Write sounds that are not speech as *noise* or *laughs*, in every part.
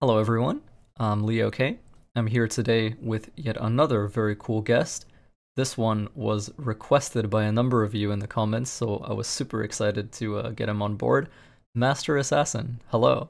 Hello, everyone. I'm Leo K. I'm here today with yet another very cool guest. This one was requested by a number of you in the comments, so I was super excited to uh, get him on board. Master Assassin, hello.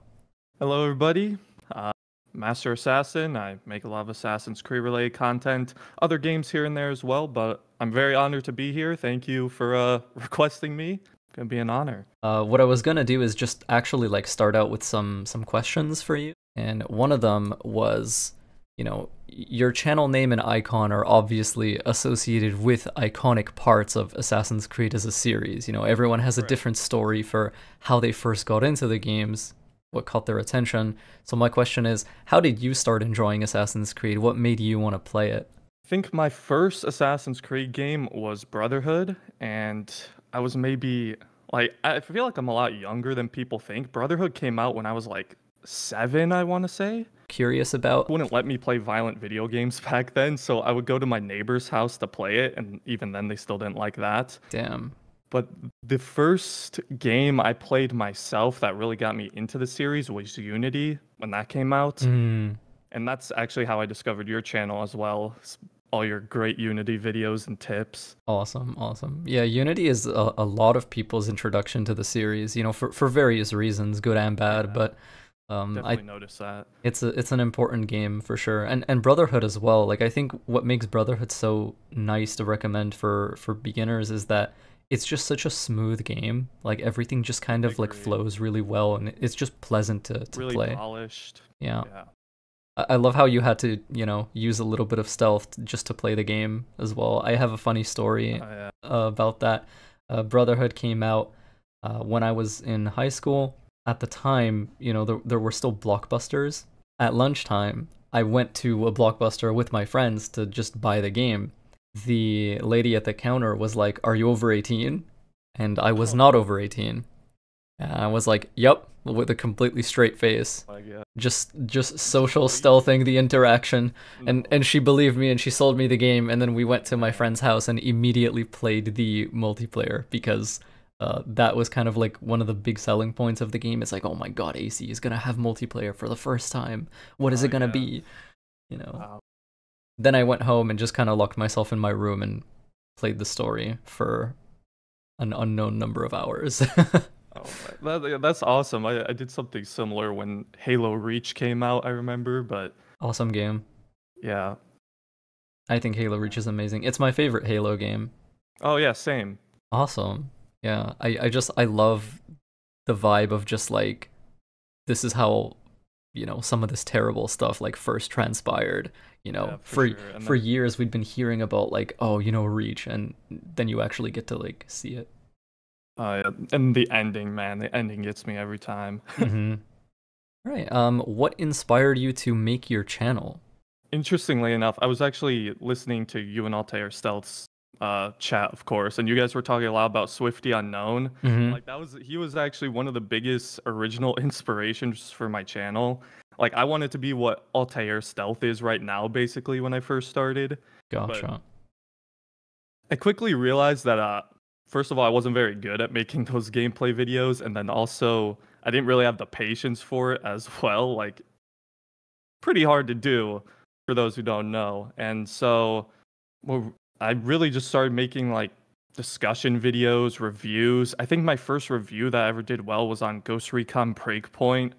Hello, everybody. Uh, Master Assassin. I make a lot of Assassin's Creed related content, other games here and there as well, but I'm very honored to be here. Thank you for uh, *laughs* requesting me. It's gonna be an honor. Uh, what I was gonna do is just actually like start out with some some questions for you, and one of them was, you know, your channel name and icon are obviously associated with iconic parts of Assassin's Creed as a series. You know, everyone has a Right. different story for how they first got into the games, what caught their attention. So my question is, how did you start enjoying Assassin's Creed? What made you want to play it? I think my first Assassin's Creed game was Brotherhood, and I was maybe like I feel like I'm a lot younger than people think. Brotherhood came out when I was like seven, I want to say. Curious about? wouldn't let me play violent video games *laughs* back then, so I would go to my neighbor's house to play it, and even then they still didn't like that. Damn. But the first game I played myself that really got me into the series was Unity when that came out. Mm, And that's actually how I discovered your channel as well. All your great Unity videos and tips. awesome, awesome. Yeah, Unity is a, a lot of people's introduction to the series. You know, for for various reasons, good and bad. Yeah. But um, I Definitely noticed that. It's a it's an important game for sure, and and Brotherhood as well. Like I think what makes Brotherhood so nice to recommend for for beginners is that it's just such a smooth game. Like everything just kind of like flows really well, and it's just pleasant to to Really play. polished. Yeah, Yeah. I, I love how you had to you know use a little bit of stealth just to play the game as well. I have a funny story Oh, yeah. about that. Uh, Brotherhood came out uh, when I was in high school. At the time, you know, there, there were still blockbusters. At lunchtime, I went to a blockbuster with my friends to just buy the game. The lady at the counter was like, Are you over 18? And I was Oh. not over 18. And I was like, Yep, with a completely straight face. Like, yeah. Just just social stealthing the interaction and and she believed me and she sold me the game and then we went to my friend's house and immediately played the multiplayer because uh, that was kind of like one of the big selling points of the game. It's like, oh my god, AC is gonna have multiplayer for the first time. What is Oh, it gonna yeah. be? You know. Wow. Then I went home and just kind of locked myself in my room and played the story for an unknown number of hours. *laughs* Oh, that, that's awesome. I, I did something similar when Halo Reach came out, I remember, but awesome game. yeah. I think Halo Reach is amazing. It's my favorite Halo game. Oh, yeah, same. Awesome. Yeah, I, I just I love the vibe of just like this is how you know some of this terrible stuff like first transpired. You know, Yeah, for for sure, for then- years we'd been hearing about like oh you know Reach, and then you actually get to like see it. Uh, yeah. And the ending, man, the ending gets me every time. *laughs* mm-hmm. Right. Um, what inspired you to make your channel? Interestingly enough, I was actually listening to you and Altair Stealth's uh, chat, of course, and you guys were talking a lot about Swifty Unknown. Mm-hmm. Like that was he was actually one of the biggest original *laughs* inspirations for my channel. Like I wanted to be what Altair Stealth is right now, basically when I first started. Gotcha. I quickly realized that uh first of all I wasn't very good at making *laughs* those gameplay videos and then also I didn't really have the patience for it as *laughs* well like pretty hard to do for those who don't know. And so well, I really just started making like discussion videos, reviews. I think my first review that I ever did well was on Ghost Recon Breakpoint.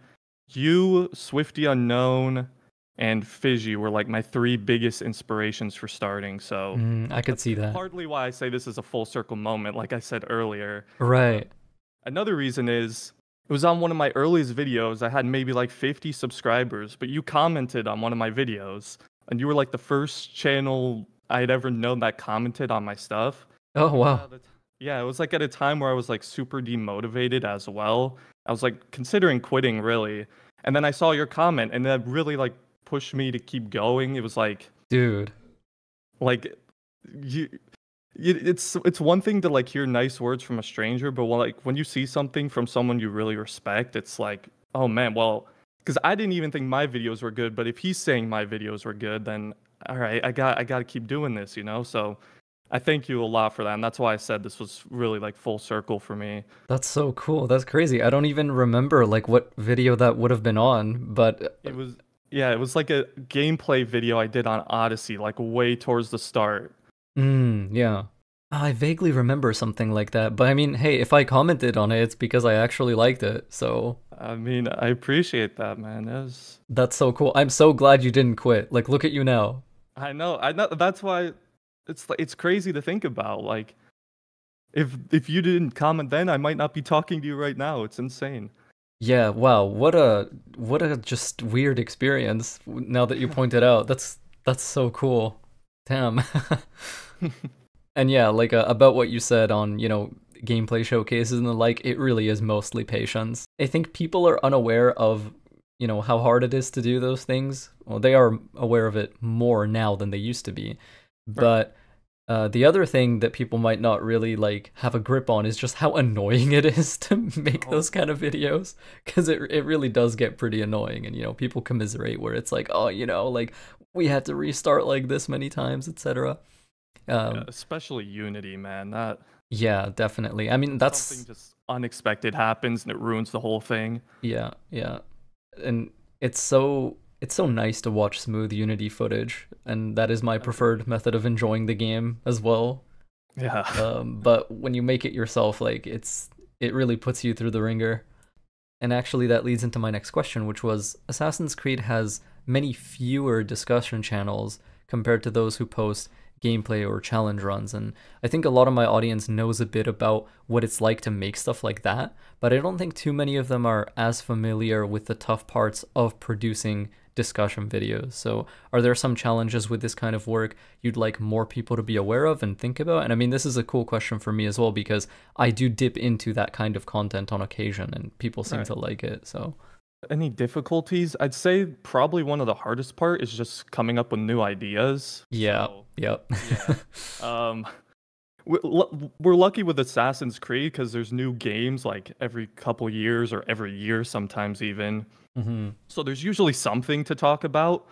You, Swifty Unknown, and Fizzy were like my three biggest inspirations for starting. So Mm, I could see that. partly why I say this is a full circle moment, like I said earlier. Right. Another reason is it was on one of my earliest videos. I had maybe like 50 subscribers, but you commented on one of my videos, and you were like the first channel I'd ever known that commented on my stuff. Oh wow. Uh, Yeah, it was like at a time where I was like super demotivated as well. I was like considering quitting really. And then I saw your comment and that really like pushed me to keep going. It was like Dude. like you you- it's it's one thing to like hear nice words from a stranger, but when, like when you see something from someone you really respect, it's like, oh man, well, because I didn't even think my videos were good, but if he's saying my videos were good, then all right, I got I got to keep doing this, you know. So I thank you a lot for that, and that's why I said this was really like full circle for me. That's so cool. That's crazy. I don't even remember like what video that would have been on, but It was yeah, it was like a gameplay video I did on Odyssey, like way towards the start. mm, yeah. I vaguely remember something like that, but I mean, hey, if I commented on it, it's because I actually liked it. So I mean, I appreciate that, man. It was, that's so cool. I'm so glad you didn't quit. Like, look at you now. I know, I know. That's why it's it's crazy to think about. Like, if if you didn't comment then, I might not be talking to you right now. It's insane. Yeah, wow. What a what a just weird experience now that you *laughs* pointed out. That's that's so cool. Damn. *laughs* and yeah, like uh, about what you said on, you know, gameplay showcases and the like, it really is mostly patience. I think people are unaware of, you know, how hard it is to do those things. Well, they are aware of it more now than they used to be. But uh, the other thing that people might not really like have a grip on is just how annoying *laughs* it is to make Oh. those kind of videos because it it really does get pretty annoying and you know people commiserate where it's like oh you know like we had to restart like this many times etc. Um, Yeah, especially Unity, man. That yeah, definitely. I mean that's something just unexpected happens and it ruins the whole thing. yeah yeah, and it's so it's so nice to watch smooth Unity footage and that is my preferred method of enjoying the game as well. Yeah. *laughs* um, but when you make it yourself like it's it really puts you through the ringer and actually that leads into my next question which was assassin's creed has many fewer discussion channels compared to those who post gameplay or challenge runs and i think a lot of my audience knows a bit about what it's like to make stuff like that but i don't think too many of them are as familiar with the tough parts of producing discussion videos. So, are there some challenges with this kind of work you'd like more people to be aware of and think about? And I mean, this is a cool question for me as well because I do dip into that kind of content on occasion and people seem Right. to like it. So, Any difficulties? I'd say probably one of the hardest part is just coming up with new ideas. yeah, So, yep. yeah. *laughs* um, we're, lucky with Assassin's Creed because there's new games like every couple years or every year sometimes even. hmm So there's usually something to talk about,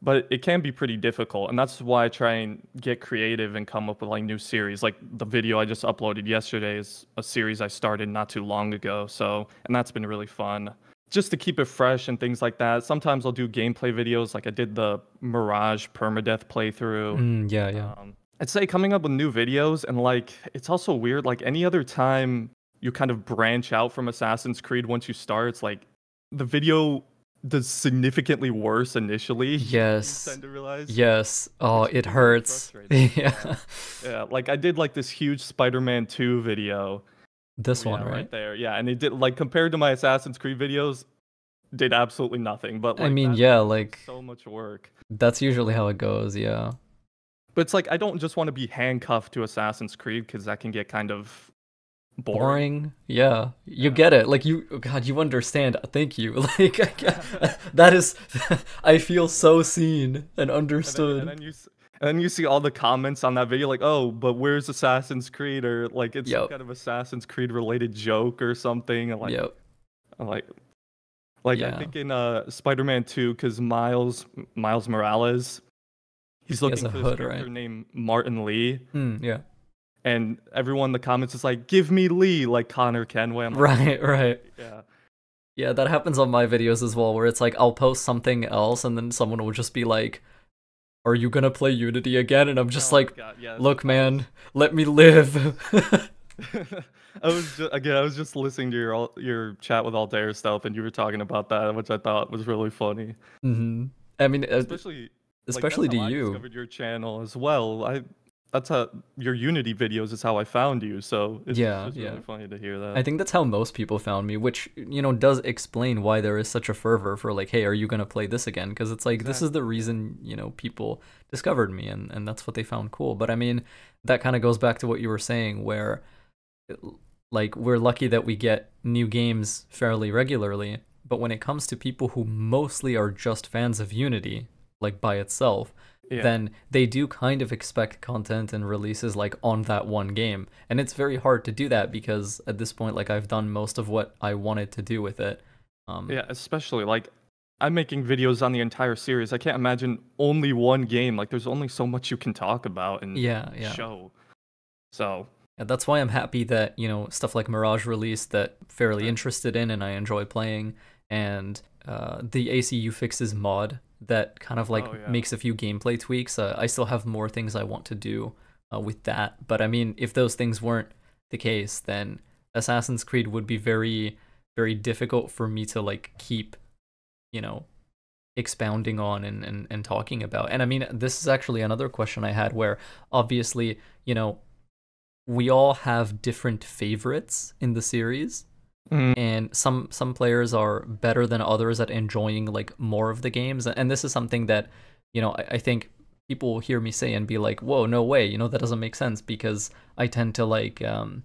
but it can be pretty difficult, and that's why I try and get creative and come up with like new series. Like the video I just uploaded yesterday is a series I started not too long ago. So and that's been really fun. Just to keep it fresh and things like that. Sometimes I'll do gameplay videos, like I did the Mirage permadeath playthrough. Mm, yeah, yeah. Um, I'd say coming up with new videos and like it's also weird. Like any other time you kind of branch out from Assassin's Creed once you start, it's like the video does significantly worse initially. *laughs* Yes. tend to realize. Yes. Oh, it can be really hurts. *laughs* yeah. Yeah, like I did like this huge Spider-Man 2 video. This Yeah, one, right? there. Yeah, and it did like compared to my Assassin's Creed videos, did absolutely nothing. But I mean, yeah, like so much work. that's usually how it goes. Yeah. But it's like I don't just want to be handcuffed to Assassin's Creed because that can get kind of boring. boring. Yeah, you Yeah. get it. Like you, oh God, you understand. Thank you. *laughs* Like I *laughs* that is, *laughs* I feel so seen and And then, understood. and then you and then you see all the comments on that video like, oh, but where's Assassin's Creed? Or like it's some Yep. kind of Assassin's Creed related joke or something. And like, yep. I'm like, like I think in uh Spider-Man 2, because Miles Miles Morales, he's He looking a for this hood, character right? named Martin Li, Mm, yeah. and everyone in the comments is like, give me Lee, like Connor Kenway. I'm like, Right. *laughs* Right. yeah. Yeah, that happens on my videos as well, where it's like I'll post something else, and then someone will just be like, "Are you gonna play Unity again?" And I'm just Oh like, God, yeah, "Look, man, let me live." *laughs* *laughs* I was just, again, I was just listening to your your chat with Altair Stealth, and you were talking about that, which I thought was really funny. hmm I mean, uh, Especially, like, especially to I you. discovered your channel as well. I that's how your Unity videos is how I found you. So it's Yeah, just yeah. really funny to hear that. I think that's how most people found me, which you know does explain why there is such a fervor for like, hey, are you gonna play this again? Because it's like this is the reason you know people discovered me, and and that's what they found cool. But I mean, that kind of goes back to what you were saying, where like we're lucky that we get new games fairly regularly, but when it comes to people who mostly are just fans of Unity, like by itself, Yeah. then they do kind of expect content and releases like on that one game. And it's very hard to do that because at this point like I've done most of what I wanted to do with it. Um Yeah, especially like I'm making videos on the entire series. I can't imagine only one game. Like there's only so much you can talk about and Yeah, yeah. show. So Yeah, that's why I'm happy that, you know, stuff like Mirage released that fairly interested in and I enjoy playing and uh, the ACU fixes mod that kind of like Oh, yeah. makes a few gameplay tweaks. Uh, I still have more things I want to do uh, with that, but I mean, if those things weren't the case, then Assassin's Creed would be very very difficult for me to like keep, you know, expounding on and, and, and talking about. And I mean, this is actually another question I had where obviously, you know, we all have different favorites in the series mm, and some some players are better than others at enjoying like more of the games and this is something that you know I, I think people will hear me say and be like whoa no way you know that doesn't make sense because i tend to like um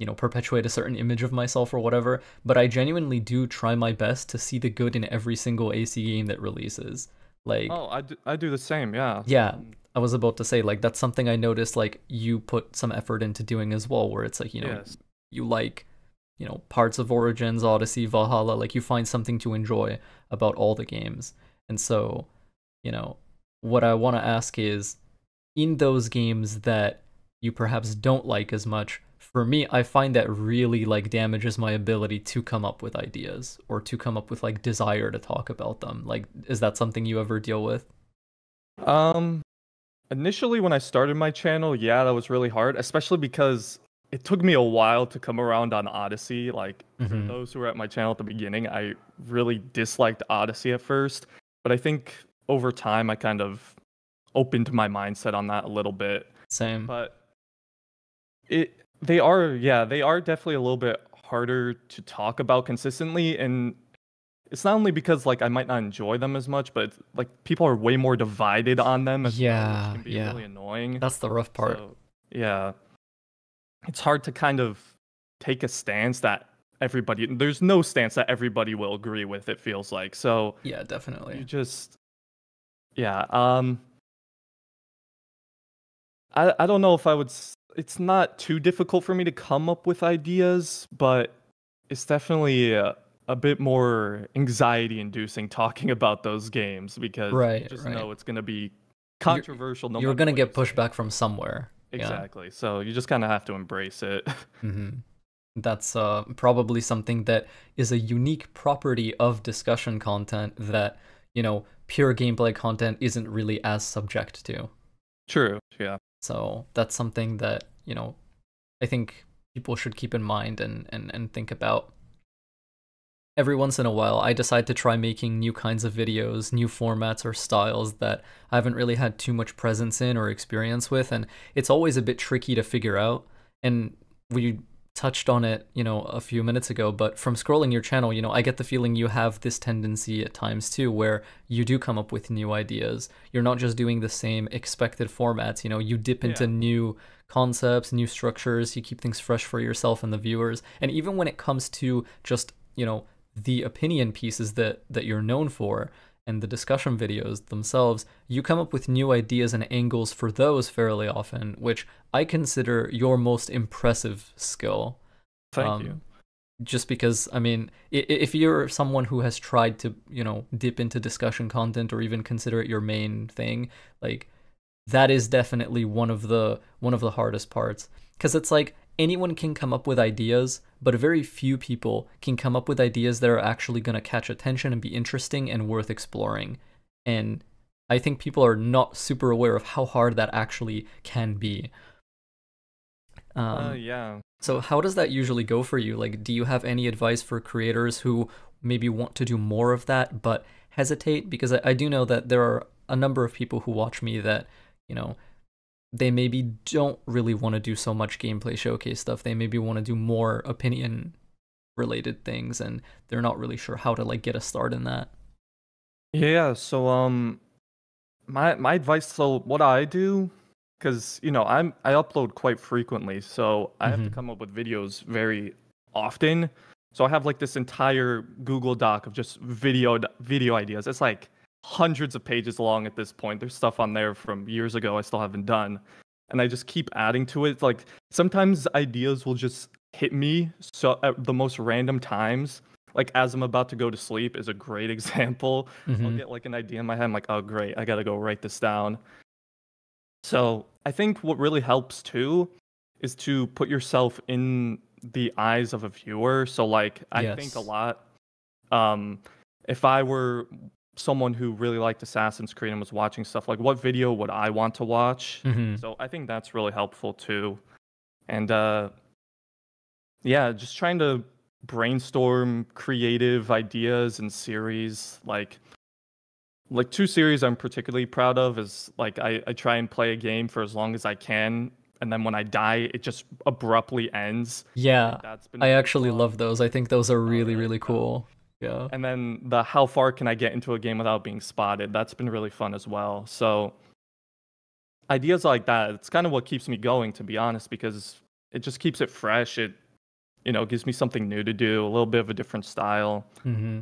you know perpetuate a certain image of myself or whatever but i genuinely do try my best to see the good in every single ac game that releases like oh, I do, I do the same. Yeah. yeah, I was about to say like that's something I noticed like you put some effort into doing as well where it's like, you know, Yes. you like, you know, parts of Origins, Odyssey, Valhalla, like you find something to enjoy about all the games. And so, you know, what I want to ask is in those games that you perhaps don't like as much, for me, I find that really like damages my ability to come up with ideas or to come up with like desire to talk about them. Like is that something you ever deal with? Um, initially when I started my channel, yeah, that was really hard, especially because it took me a while to come around on Odyssey. Like for Mhm. those who were at my channel at the beginning, I really disliked Odyssey at first, but I think over time I kind of opened my mindset on that a little bit. Same. But it they are yeah, they are definitely a little bit harder to talk about consistently and it's not only because like I might not enjoy them as much, but like people are way more divided on them as well, Yeah, which can be yeah. really annoying. That's the rough part. So, yeah. It's hard to kind of take a stance that everybody there's no stance that everybody will agree with, it feels like. So yeah, you definitely. just yeah um i i don't know if i would it's not too difficult for me to come up with ideas but it's definitely a, a bit more anxiety inducing *laughs* talking about those games because Right, you just right. know it's going to be controversial no You're gonna get pushback from somewhere. Exactly. So you just kind of have to embrace it. *laughs* Hmm That's uh, probably something that is a unique property of discussion content that you know pure gameplay content isn't really as subject to. true yeah. So that's something that you know I think people should keep in mind and and and think about. Every once in a while, I decide to try making new kinds of videos, new formats or styles that I haven't really had too much presence in or experience with, and it's always a bit tricky to figure out. And we touched on it, you know, a few minutes ago, but from scrolling your channel, you know, I get the feeling you have this tendency at times too, where you do come up with new ideas. You're not just doing the same expected formats, you know, you dip into Yeah. new concepts, new structures, you keep things fresh for yourself and the viewers. And even when it comes to just, you know, the opinion pieces that that you're known for and the discussion videos themselves, you come up with new ideas and angles for those fairly often, which I consider your most impressive skill. thank you Um, Just because, I mean, if you're someone who has tried to, you know, dip into discussion content or even consider it your main thing, like that is definitely one of the one of the hardest parts because it's like anyone can come up with ideas but very few people can come up with ideas that are actually going to catch attention and be interesting and worth exploring and i think people are not super aware of how hard that actually can be um, uh, yeah so how does that usually go for you? Like do you have any advice for creators who maybe want to do more of that but hesitate? Because I, I do know that there are a number of people who watch me that, you know, they maybe don't really want to do so much gameplay showcase stuff. They maybe want to do more opinion related things and they're not really sure how to like get a start in that. Yeah, so um my my advice so what I do cuz you know, I'm I upload quite frequently, so I have to Mhm. come up with videos very often. So I have like this entire Google Doc of just video video ideas. It's like hundreds of pages long at this point. There's stuff on there from years ago I still haven't done. And I just keep adding to it. Like sometimes ideas will just hit me so at the most random times like as I'm about to go to sleep is a great *laughs* example. I'll Mhm. get like an idea in my head. I'm like, oh great, I gotta go write this down. So I think what really helps too is to put yourself in the eyes of a viewer. So like I think a lot. Um, if I were someone who really liked Assassin's Creed and was watching stuff, like what video would I want to watch? Mhm. So I think that's really helpful too. And uh yeah, just trying to brainstorm creative ideas and series like like two series I'm particularly proud of is like I, I try and play a game for as long as I can and then when I die it just abruptly ends. Yeah. That's been I really actually fun. love those. I think those are really, right, really yeah. cool. Yeah. And then the how far can I get into a game without being spotted? That's been really fun as well. So ideas like that, it's kind of what keeps me going to be honest because it just keeps it fresh. It you know, gives me something new to do, a little bit of a different style. hmm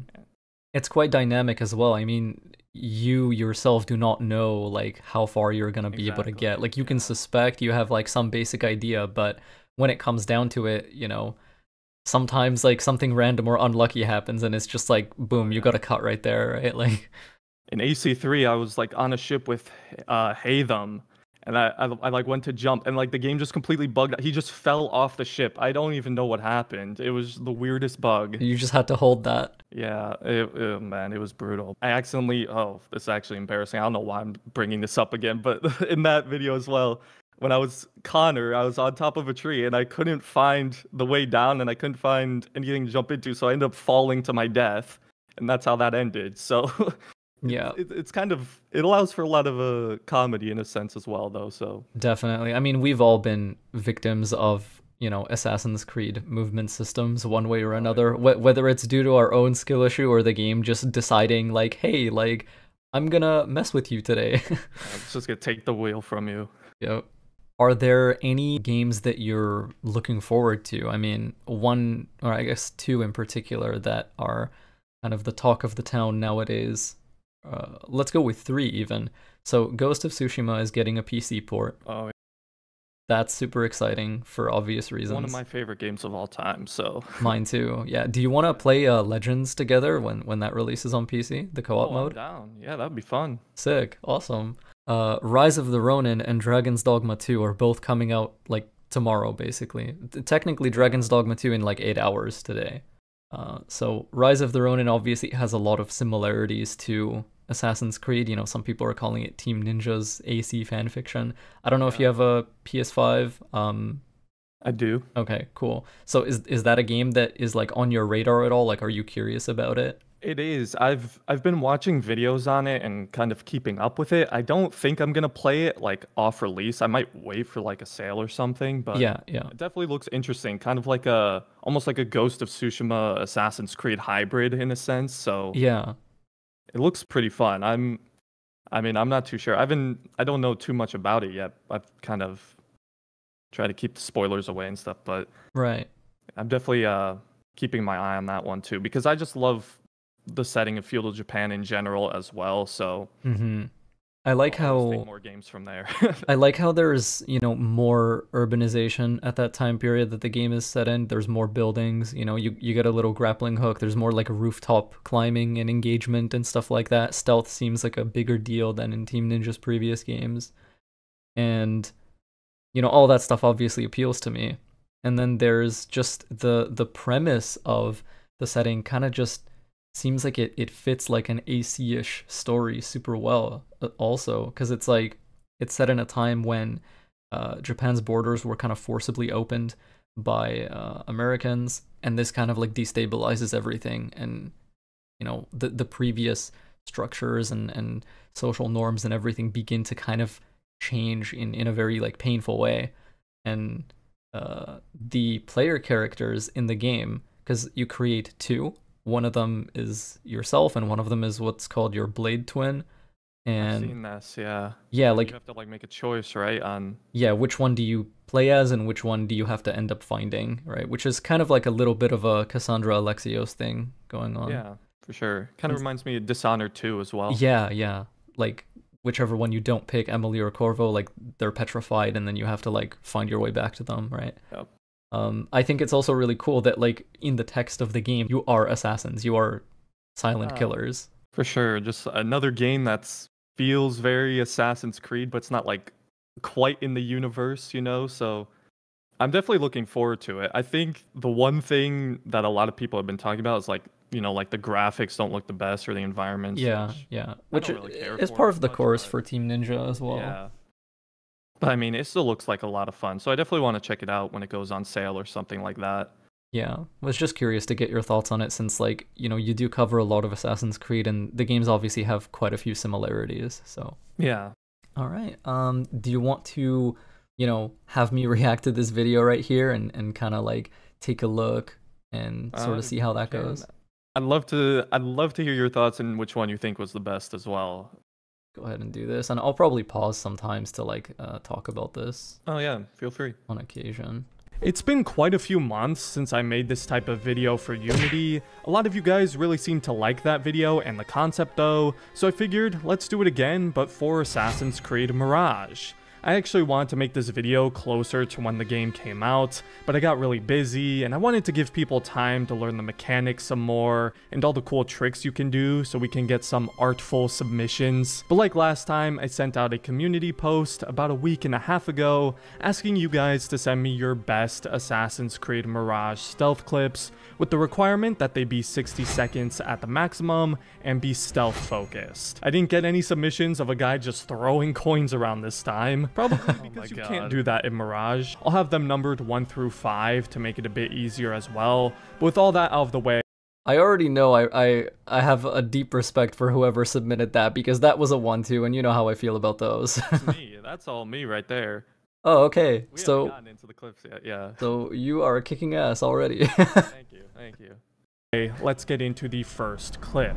It's quite dynamic as well. I mean, you yourself do not know like how far you're gonna be able to get. Like you can suspect, you have like some basic idea, but when it comes down to it, you know, sometimes like something random or unlucky happens, and it's just like boom, you got a cut right there, right? *laughs* Like, In AC3, I was like on a ship with uh Haytham and I, I I like went to jump and like the game just completely bugged out. He just fell off the ship. I don't even know what happened. It was the weirdest bug. you just had to hold that. Yeah, it, it- man, it was brutal. I accidentally, oh, this is actually embarrassing. I don't know why I'm bringing this up again, but *laughs* in that video as well, when I was Connor, I was on top of a tree and I couldn't find the way down and I couldn't find anything to jump into, so I ended up falling to my death, and that's how that ended. So *laughs* Yeah, it, it's kind of it allows for a lot of uh, comedy in a sense as well, though. So definitely. I mean, we've all been victims of you know Assassin's Creed movement systems one way or another, wh- whether it's due to our own skill issue or the game just deciding like, hey, like I'm gonna mess with you today. *laughs* it's just gonna take the wheel from you. Yep. Are there any games that you're looking forward to? I mean, one, or I guess two in particular, that are kind of the talk of the town nowadays. Uh, let's go with three even. So, Ghost of Tsushima is getting a PC port. Oh, That's super exciting for obvious reasons. one of my favorite games of all time. So *laughs* Mine too. Yeah. Do you want to play uh, Legends together when when that releases on PC, the co-op Oh, I'm mode? down. Yeah, that'd be fun. Sick. Awesome. Uh, Rise of the Ronin and Dragon's Dogma 2 are both coming out like tomorrow, basically. T- technically, Dragon's Dogma 2 in like eight hours today. Uh, so Rise of the Ronin obviously has a lot of similarities to Assassin's Creed. You know, some people are calling it Team Ninja's AC fanfiction. I don't know if you have a PS5. Um, I do. okay, cool. So is is that a game that is like on your radar at all? Like, are you curious about it? It is. I've I've been watching videos on it and kind of keeping up with it. I don't think I'm gonna play it like off release. I might wait for like a sale or something, but yeah, yeah. it definitely looks interesting. Kind of like a almost like a Ghost of Tsushima Assassin's Creed hybrid in a sense. So Yeah. it looks pretty fun. I'm I mean, I'm not too sure. I haven't I don't know too much about it yet. I've kind of tried to keep the spoilers away and stuff, but Right. I'm definitely uh keeping my eye on that one too because I just love the setting of feudal Japan in general as well. So Mm-hmm. I like how more games from there. *laughs* I like how there's, you know, more urbanization at that time period that the game is set in. There's more buildings, you know, you, you get a little grappling hook. There's more like a rooftop climbing and engagement and stuff like that. Stealth seems like a bigger deal than in Team Ninja's previous games. And you know, all that stuff obviously appeals to me. And then there's just the the premise of the setting kind of just seems like it, it fits like an AC-ish story super well uh, also because it's like it's set in a time when uh, Japan's borders were kind of forcibly opened by uh, Americans and this kind of like destabilizes everything and you know the the previous structures and, and social norms and everything begin to kind of change in, in a very like painful way. And uh, the player characters in the game because you create two one of them is yourself and one of them is what's called your blade twin I've and seen this, yeah. yeah like you have to like make a choice, right? On yeah which one do you play as and which one do you have to end up finding right which is kind of like a little bit of a cassandra alexios thing going on yeah, for sure. Kind of reminds me of Dishonored 2 as well. yeah yeah like whichever one you don't pick emily or corvo like they're petrified and then you have to like find your way back to them right Yep. Um, I think it's also really cool that like in the text of the game, you are assassins, you are silent Ah. killers. For sure. Just another game that's feels very Assassin's Creed, but it's not like quite in the universe, you know? So I'm definitely looking forward to it. I think the one thing that a lot of people have been talking about is like, you know, like the graphics don't look the best or the environments. Yeah, which- yeah. Which really is part of the much, course but- for Team Ninja as well. Yeah. But I mean, it still looks like a lot of fun. So I definitely want to check it out when it goes on sale or something like that. Yeah, was just curious to get your thoughts on it since like, you know, you do cover a lot of Assassin's Creed and the games obviously have quite a few similarities. So, Yeah. all right. Um do you want to, you know, have me *laughs* react to this video right here and and kind of like take a look and sort Uh, of see how that goes? I'd love to I'd love to hear your thoughts and which one you think was the best as well. Go ahead and do this and I'll probably pause sometimes to like uh, talk about this Oh yeah, feel free. on occasion. It's been quite a few months since I made this type of video for Unity. A lot of you guys really seem to like that video and the concept though, so I figured let's do it again, but for Assassin's Creed Mirage. I actually wanted to make this video closer to when the game came out, but I got really busy and I wanted to give people time to learn the mechanics some more and all the cool tricks you can do so we can get some artful submissions. But like last time, I sent out a community post about a week and a half ago asking you guys to send me your best Assassin's Creed Mirage stealth clips with the requirement that they be 60 seconds at the maximum and be stealth focused. I didn't get any submissions of a guy just throwing *laughs* coins around this time, probably *laughs* oh because you can't do that in Mirage. I'll have them numbered 1 through 5 to make it a bit easier as well. But with all that out of the way, I already know I, I I have a deep respect for whoever submitted that because that was a one two and you know how I feel about those. that's me. *laughs* That's all me right there. oh, okay. We so haven't gotten into the clips yet. Yeah. so you are kicking ass already. *laughs* Thank you. Thank you. Okay, let's get into the first clip.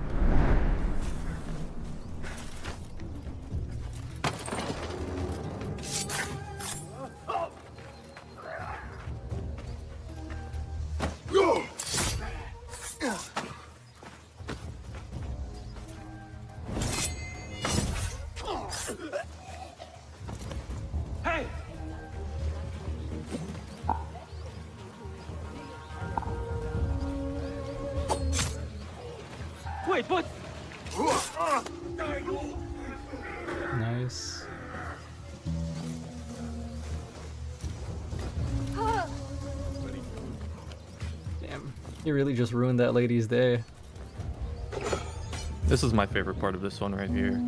Wait, what? nice. You really just ruined that lady's day. This is my favorite part of this one right here.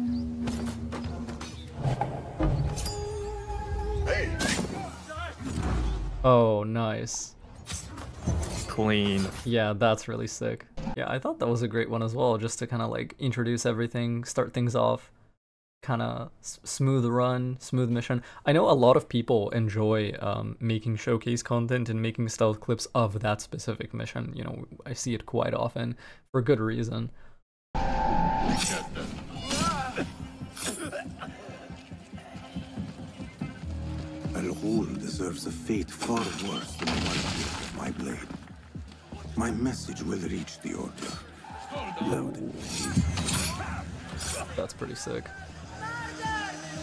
Oh, nice. Clean. Yeah, that's really sick. Yeah, I thought that was a great one as well, just to kind of like introduce everything, start things off, kind of s- smooth run, smooth mission. I know a lot of people enjoy um, making showcase content and making stealth clips of that specific mission. You know, I see it quite often for good reason. Al Ghul deserves a fate far worse than one gift of my blade. My message will reach the Order. Loud and clear. That's pretty sick.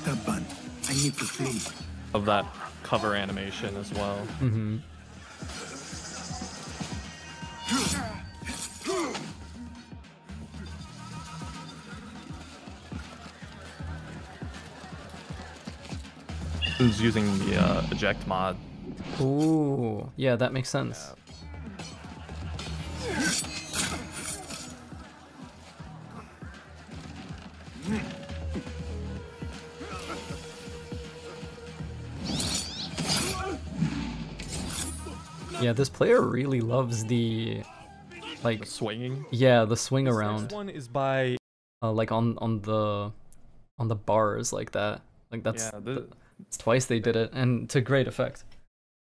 Taban, I need to flee. Of that cover animation as well. hmm Who's using the uh, eject mod? Ooh, yeah, that makes sense. Yeah, this player really loves the, like, The swinging. yeah, the swing This around, next one is by uh, like on on the, on the bars like that. Like that's yeah. The, it's twice they did it, and to great effect.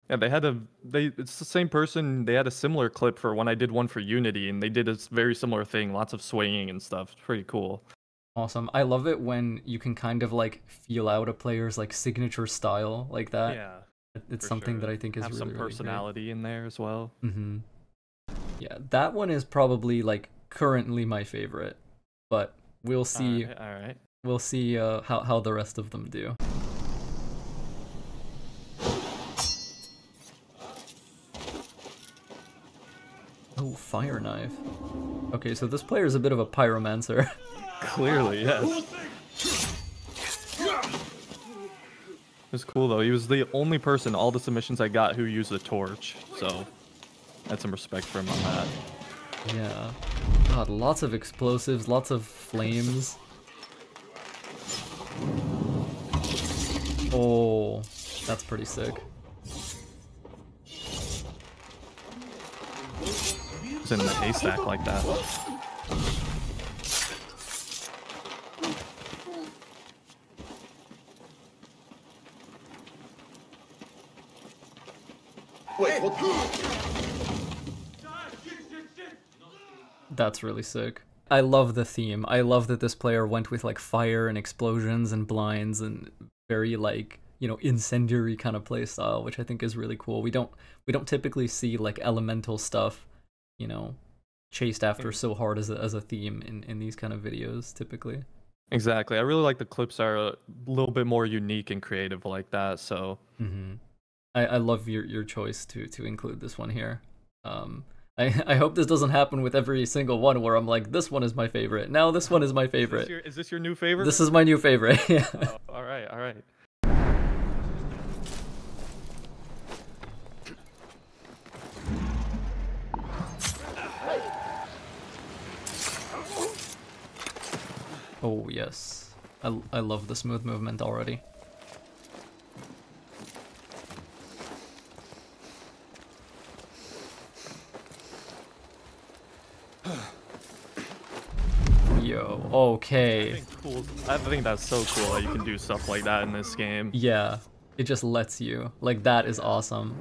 yeah, they had a they. It's the same person. They had a similar clip for when I did one for Unity, and they did a very similar thing. Lots of swinging and stuff. It's pretty cool. Awesome. I love it when you can kind of like feel out a player's like signature style like that. yeah, it's something sure. that I think is have really, some really personality in there as well. Mm-hmm. Yeah, that one is probably like currently my favorite, but we'll see. All right. We'll see uh, how how the rest of them do. Oh, fire knife. Okay, so this player is a bit of a pyromancer. *laughs* Clearly, yes. It's cool though. He was the only person all the submissions I got who used a torch, so I had some respect for him on that. yeah. God, lots of explosives, lots of flames. Oh, that's pretty sick. It's in the haystack like that. That's really sick. I love the theme. I love that this player went with like fire and explosions and blinds and very like, you know, incendiary kind of play style, which I think is really cool. We don't we don't typically see like elemental stuff, you know, chased after so hard as a, as a theme in in these kind of videos typically. Exactly. I really like the clips are a little bit more unique and creative like that. So Mm-hmm. I, I love your, your choice to to include this one here. Um, I *laughs* I hope this doesn't happen with every single one where I'm like, this one is my favorite. Now this one is my is this favorite. your, is this your new favorite? This is my new favorite. *laughs* yeah. Oh, all right, all right. Oh yes, I I love the smooth movement already. Yo, I okay. think cool. I think that's so cool that you can do stuff like that in this game. Yeah, it just lets you. Like that is awesome.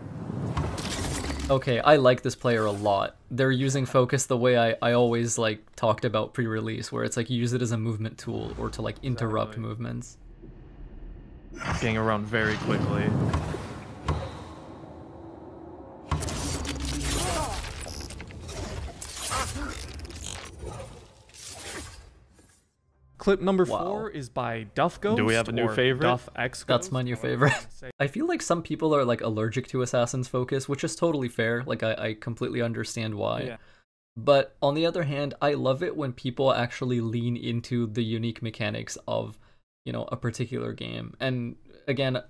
Okay, I like this player a lot. They're using focus the way I, I always like talked about pre-release, where it's like you use it as a movement tool or to like interrupt Exactly. movements. Getting around very quickly. Clip number Wow. four is by Duff Ghost. Do we have a new favorite? Duff X That's my new favorite. *laughs* I feel like some people are like allergic to Assassin's Focus, which is totally fair. Like I, I completely understand why. Yeah. But on the other hand, I love it when people actually lean into the unique mechanics of, you know, a particular game. And again,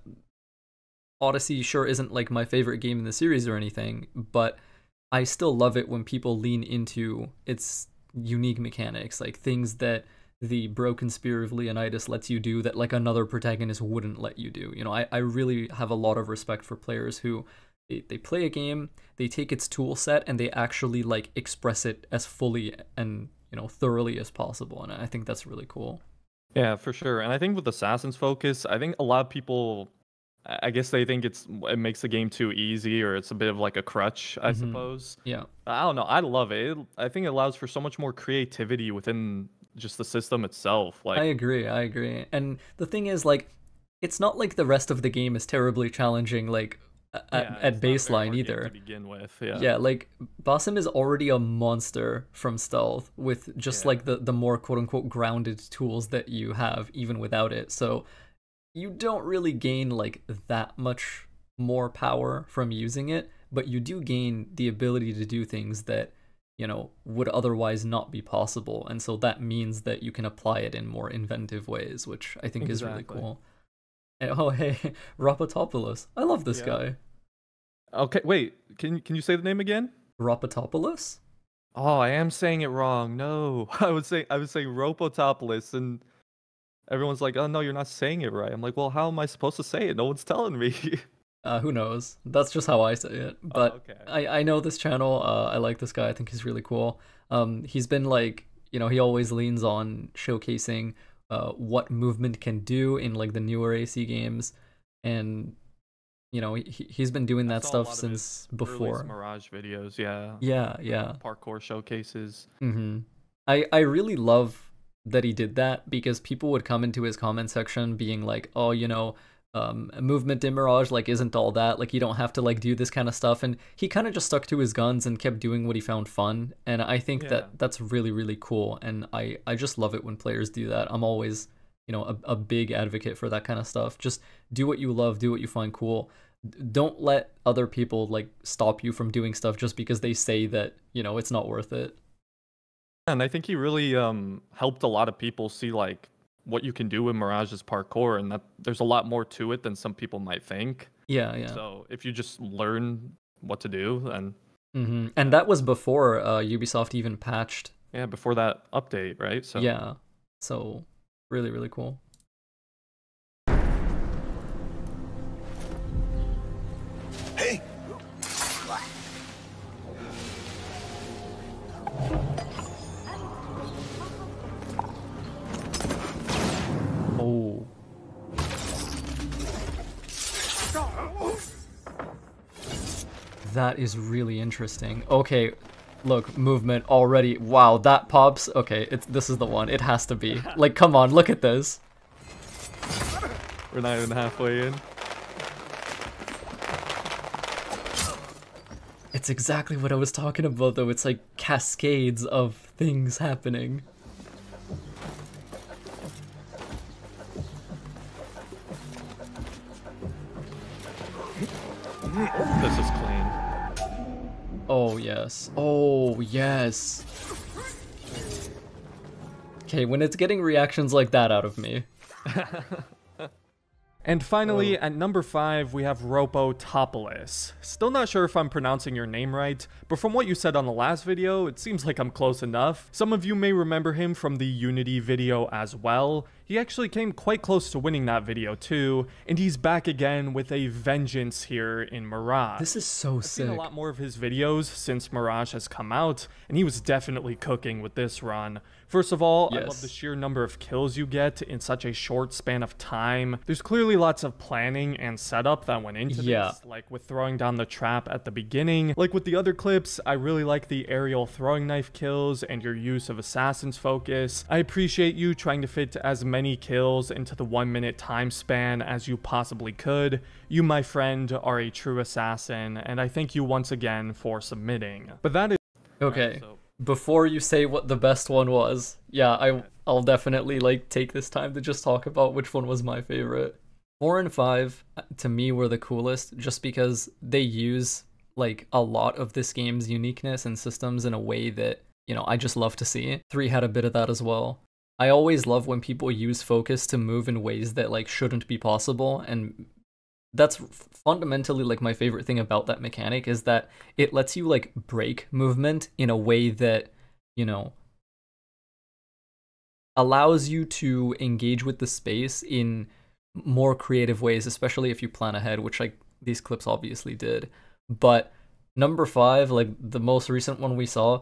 Odyssey sure isn't like my favorite game in the series or anything, but I still love it when people lean into its unique mechanics, like things that the broken spear of Leonidas lets you do that like another protagonist wouldn't let you do. You know, I, I really have a lot of respect for players who they, they play a game, they take its tool set and they actually like express it as fully and you know thoroughly as possible. And I think that's really cool. Yeah, for sure. And I think with Assassin's Focus, I think a lot of people, I guess they think it's it makes the game too easy or it's a bit of like a crutch, I Mhm. suppose. Yeah. I don't know. I love it. it. I think it allows for so much more creativity within just the system itself. Like, I agree, I agree. And the thing is like it's not like the rest of the game is terribly challenging like at, yeah, at it's not a very baseline either. To begin with, yeah. Yeah, like Basim is already a monster from stealth with just Yeah. like the the more quote unquote grounded tools that you have even without it. So you don't really gain like that much more power from using it, but you do gain the ability to do things that you know would otherwise not be possible. And so that means that you can apply it in more inventive ways, which I think is really cool. And, oh hey, *laughs* Rapatopoulos. I love this Yeah. guy. Okay, wait. Can can you say the name again? Rapatopoulos? Oh, I am saying it wrong. No, I would say I was saying Ropotopoulos, and everyone's like, "Oh no, you're not saying it right." I'm like, "Well, how am I supposed to say it? No one's telling me." *laughs* Uh, who knows? That's just how I say it. But Oh, okay. I, I know this channel. Uh, I like this guy. I think he's really cool. Um, he's been like, you know, he always leans on showcasing uh, what movement can do in like the newer AC games, and you know, he he's been doing I that stuff since before. Mirage videos, yeah. Yeah, yeah. Parkour showcases. hmm I I really love that he did that because people would come into his comment section being like, oh, you know, um, movement in Mirage like isn't all that. Like you don't have to like do this kind of stuff. And he kind of just stuck to his guns and kept doing what he found fun. And I think Yeah. that that's really really cool. And I I just love it when players do that. I'm always you know a, a big advocate for that kind of stuff. Just do what you love, do what you find cool. don't let other people like stop you from doing stuff just because they say that you know it's not worth it And I think he really um, helped a lot of people see like what you can do with Mirage's parkour, and that there's a lot more to it than some people might think. yeah yeah So if you just learn what to do, then hmm and that was before uh, ubisoft even patched yeah, before that update, right? So yeah so really really cool that is really interesting okay look movement already wow that pops okay it's this is the one it has to be *laughs* like come on look at this we're not even halfway in. It's exactly what I was talking about, though. It's like cascades of things happening. This is clean. Oh, yes. Oh, yes. Okay, when it's getting reactions like that out of me. *laughs* And finally, Oh. at number five, we have Ropotopolis. Still not sure if I'm pronouncing your name right, but from what you said on the last video, it seems like I'm close enough. Some of you may remember him from the Unity video as well. He actually came quite close to winning that video too, and he's back again with a vengeance here in Mirage. This is so I've seen sick. a lot more of his videos since Mirage has come out, and he was definitely cooking with this run. First of all, I love the sheer number of kills you get in such a short span of time. There's clearly lots of planning and setup that went into Yeah. this, like with throwing down the trap at the beginning. Like with the other clips, I really like the aerial throwing knife kills and your use of assassin's focus. I appreciate you trying to fit as many kills into the one minute time span as you possibly could. You, my friend, are a true assassin, and I thank you once again for submitting. But that is Okay. so- Before you say what the best one was, yeah, I I'll definitely like take this time to just talk about which one was my favorite. 4 and 5 uh, to me were the coolest just because they use like a lot of this game's uniqueness and systems in a way that, you know, I just love to see. 3 had a bit of that as well. I always love when people use focus to move in ways that like shouldn't be possible and that's fundamentally like my favorite thing about that mechanic is that it lets you like break movement in a way that you know allows you to engage with the space in more creative ways especially if you plan ahead which like these clips obviously did. But number 5 like the most recent one we saw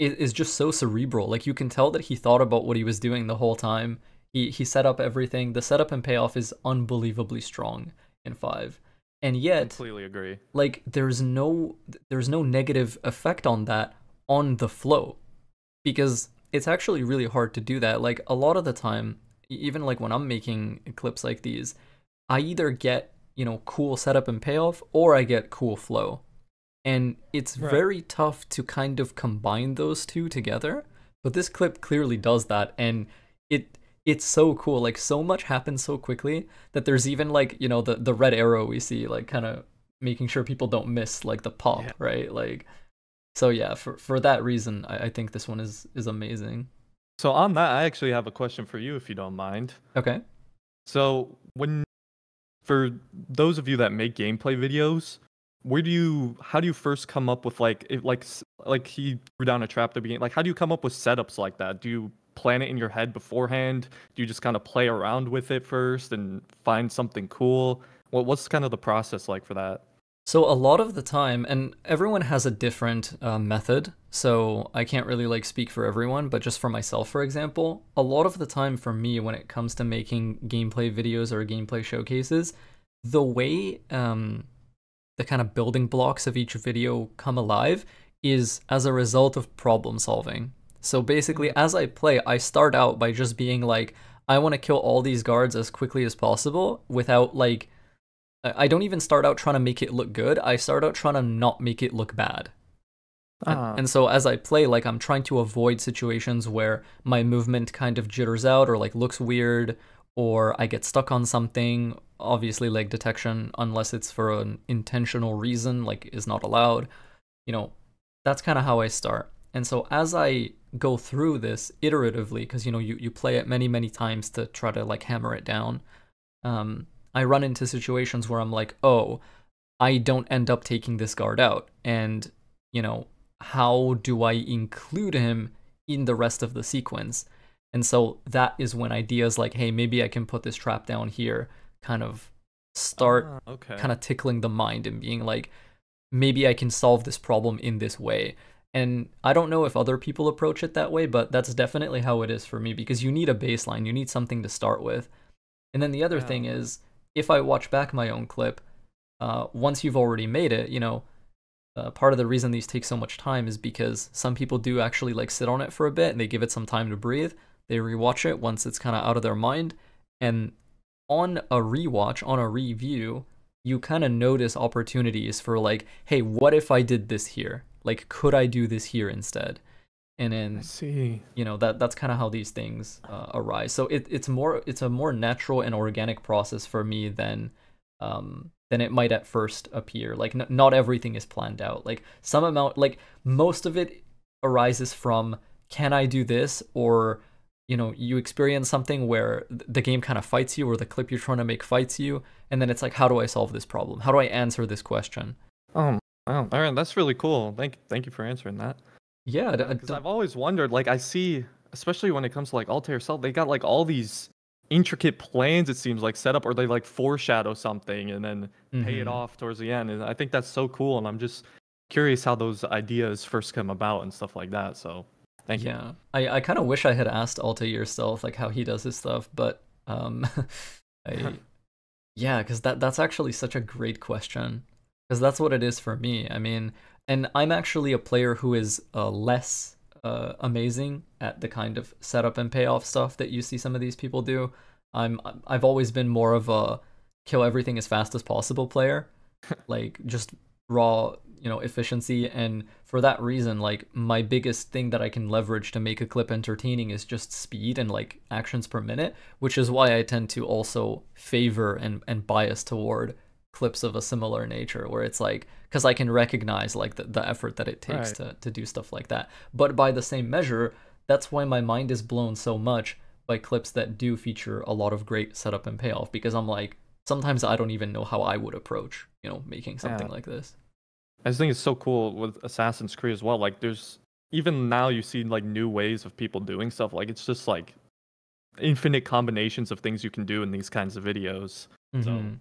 is, is just so cerebral. Like you can tell that he thought about what he was doing the whole time. He he set up everything. The setup and payoff is unbelievably strong in 5 and yet completely agree. like there's no there's no negative effect on that on the flow. Because it's actually really hard to do that. Like a lot of the time even like when i'm making clips like these i either get you know cool setup and payoff or i get cool flow and it's Right. very tough to kind of combine those two together but this clip clearly does that and it it's so cool like so much happens so quickly that there's even like you know the the red arrow we see like kind of making sure people don't miss like the pop Yeah. right like so yeah for for that reason I, I think this one is is amazing So on that, I actually have a question for you, if you don't mind. okay So when, for those of you that make gameplay videos, where do you, how do you first come up with like, if, like, like he threw down a trap the beginning? Like, how do you come up with setups like that? Do you plan it in your head beforehand? Do you just kind of play around with it first and find something cool? What, what's kind of the process like for that? So a lot of the time, and everyone has a different uh, method, so I can't really like speak for everyone, but just for myself, for example, a lot of the time for me when it comes to making gameplay videos or gameplay showcases, the way um, the kind of building blocks of each video come alive is as a result of problem solving. So basically, as I play, I start out by just being like, I want to kill all these guards as quickly as possible without like I don't even start out trying to make it look good. I start out trying to not make it look bad. And, Ah. and so as I play, like I'm trying to avoid situations where my movement kind of jitters out or like looks weird or I get stuck on something. Obviously, leg detection, unless it's for an intentional reason, like is not allowed. You know, that's kind of how I start. And so as I go through this iteratively, because you know you you play it many many times to try to like hammer it down, um, I run into situations where I'm like, oh, I don't end up taking this guard out, and you know how do I include him in the rest of the sequence? And so that is when ideas like, hey, maybe I can put this trap down here, kind of start Ah, okay. kind of tickling the mind and being like, maybe I can solve this problem in this way. And I don't know if other people approach it that way, but that's definitely how it is for me because you need a baseline, you need something to start with. And then the other Yeah. thing is, if I watch back my own clip, uh, once you've already made it, you know, uh, part of the reason these take so much time is because some people do actually like sit on it for a bit and they give it some time to breathe. They rewatch it once it's kind of out of their mind, and on a rewatch, on a review, you kind of notice opportunities for like, hey, what if I did this here? Like, could I do this here instead? And I then see. you know that that's kind of how these things uh, arise. So it, it's more it's a more natural and organic process for me than um, than it might at first appear. Like n- not everything is planned out. Like some amount, like most of it arises from can I do this or you know you experience something where the game kind of fights you or the clip you're trying to make fights you and then it's like how do I solve this problem? How do I answer this question? Um. Wow. All right. That's really cool. Thank. Thank you for answering that. Yeah, d- Because d- I've always wondered. Like I see, especially when it comes to like Altair Stealth, they got like all these intricate plans. It seems like set up, or they like foreshadow something and then pay it Mhm. off towards the end. And I think that's so cool. And I'm just curious how those ideas first come about and stuff like that. So. Thank you. yeah, I, I kind of wish I had asked Altair Stealth like how he does his stuff, but um, *laughs* I yeah, because that that's actually such a great question because that's what it is for me. I mean, and I'm actually a player who is uh, less uh, amazing at the kind of setup and payoff stuff that you see some of these people do. I'm I've always been more of a kill everything as fast as possible player, *laughs* like just raw you know efficiency and for that reason like my biggest thing that i can leverage to make a clip entertaining is just speed and like actions per minute which is why i tend to also favor and and bias toward clips of a similar nature where it's like because i can recognize like the, the effort that it takes Right. to, to do stuff like that but by the same measure that's why my mind is blown so much by clips that do feature a lot of great setup and payoff because i'm like sometimes i don't even know how i would approach you know making something Yeah. like this I just think it's so cool with Assassin's Creed as well. Like, there's even now you see like new ways of people doing stuff. Like, it's just like infinite combinations of things you can do in these kinds of videos. So, Mhm. I think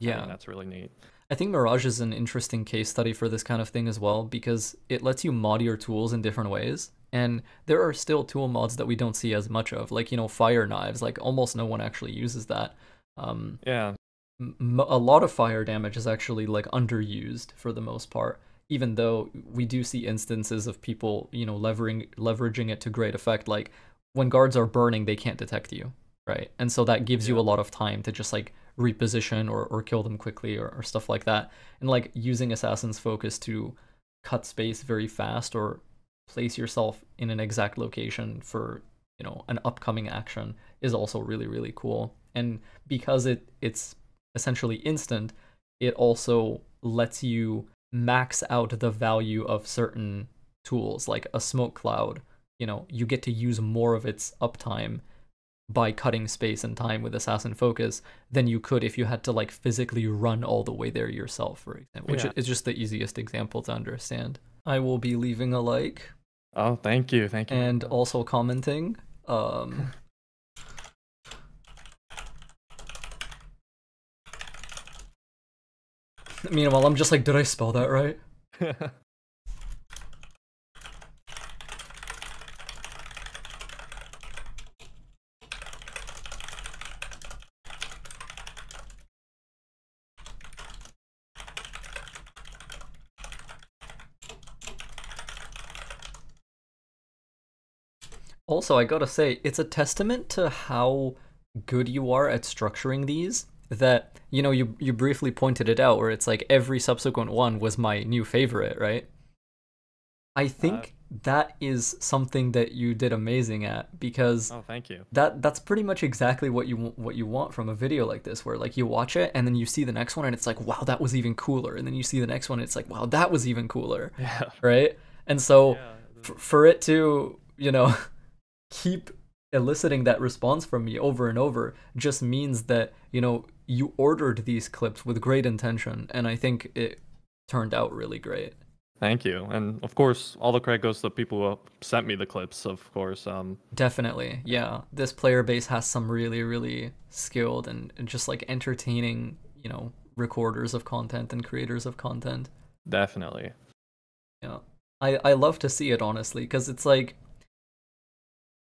yeah that's really neat. I think Mirage is an interesting case study for this kind of thing as well because it lets you mod your tools in different ways. And there are still tool mods that we don't see as much of, like, you know, fire knives. Like, almost no one actually uses that. Um, Yeah, m- a lot of fire damage is actually, like, underused for the most part, even though we do see instances of people, you know, levering, leveraging it to great effect. Like, when guards are burning, they can't detect you, right? And so that gives you a lot of time to just, like, reposition or, or kill them quickly or, or stuff like that and like using assassin's focus to cut space very fast or place yourself in an exact location for you know an upcoming action is also really really cool and because it it's essentially instant it also lets you max out the value of certain tools like a smoke cloud you know you get to use more of its uptime by cutting space and time with assassin focus than you could if you had to like physically run all the way there yourself for example which Yeah. is just the easiest example to understand i will be leaving a like Oh, thank you, thank you. and also commenting um *laughs* meanwhile i'm just like did i spell that right? Also, I gotta say, it's a testament to how good you are at structuring these that, you know, you, you briefly pointed it out where it's like every subsequent one was my new favorite, right? I uh, think that is something that you did amazing at because Oh, thank you. that that's pretty much exactly what you what you want from a video like this where like you watch it and then you see the next one and it's like wow that was even cooler and then you see the next one and it's like wow that was even cooler *laughs* Yeah. right and so Yeah. f- for it to you know *laughs* keep eliciting that response from me over and over just means that you know you ordered these clips with great intention and i think it turned out really great Thank you. And of course, all the credit goes to the people who sent me the clips, of course. Um, definitely yeah this player base has some really really skilled and, and just like entertaining you know recorders of content and creators of content definitely. Yeah. I, I love to see it honestly because it's like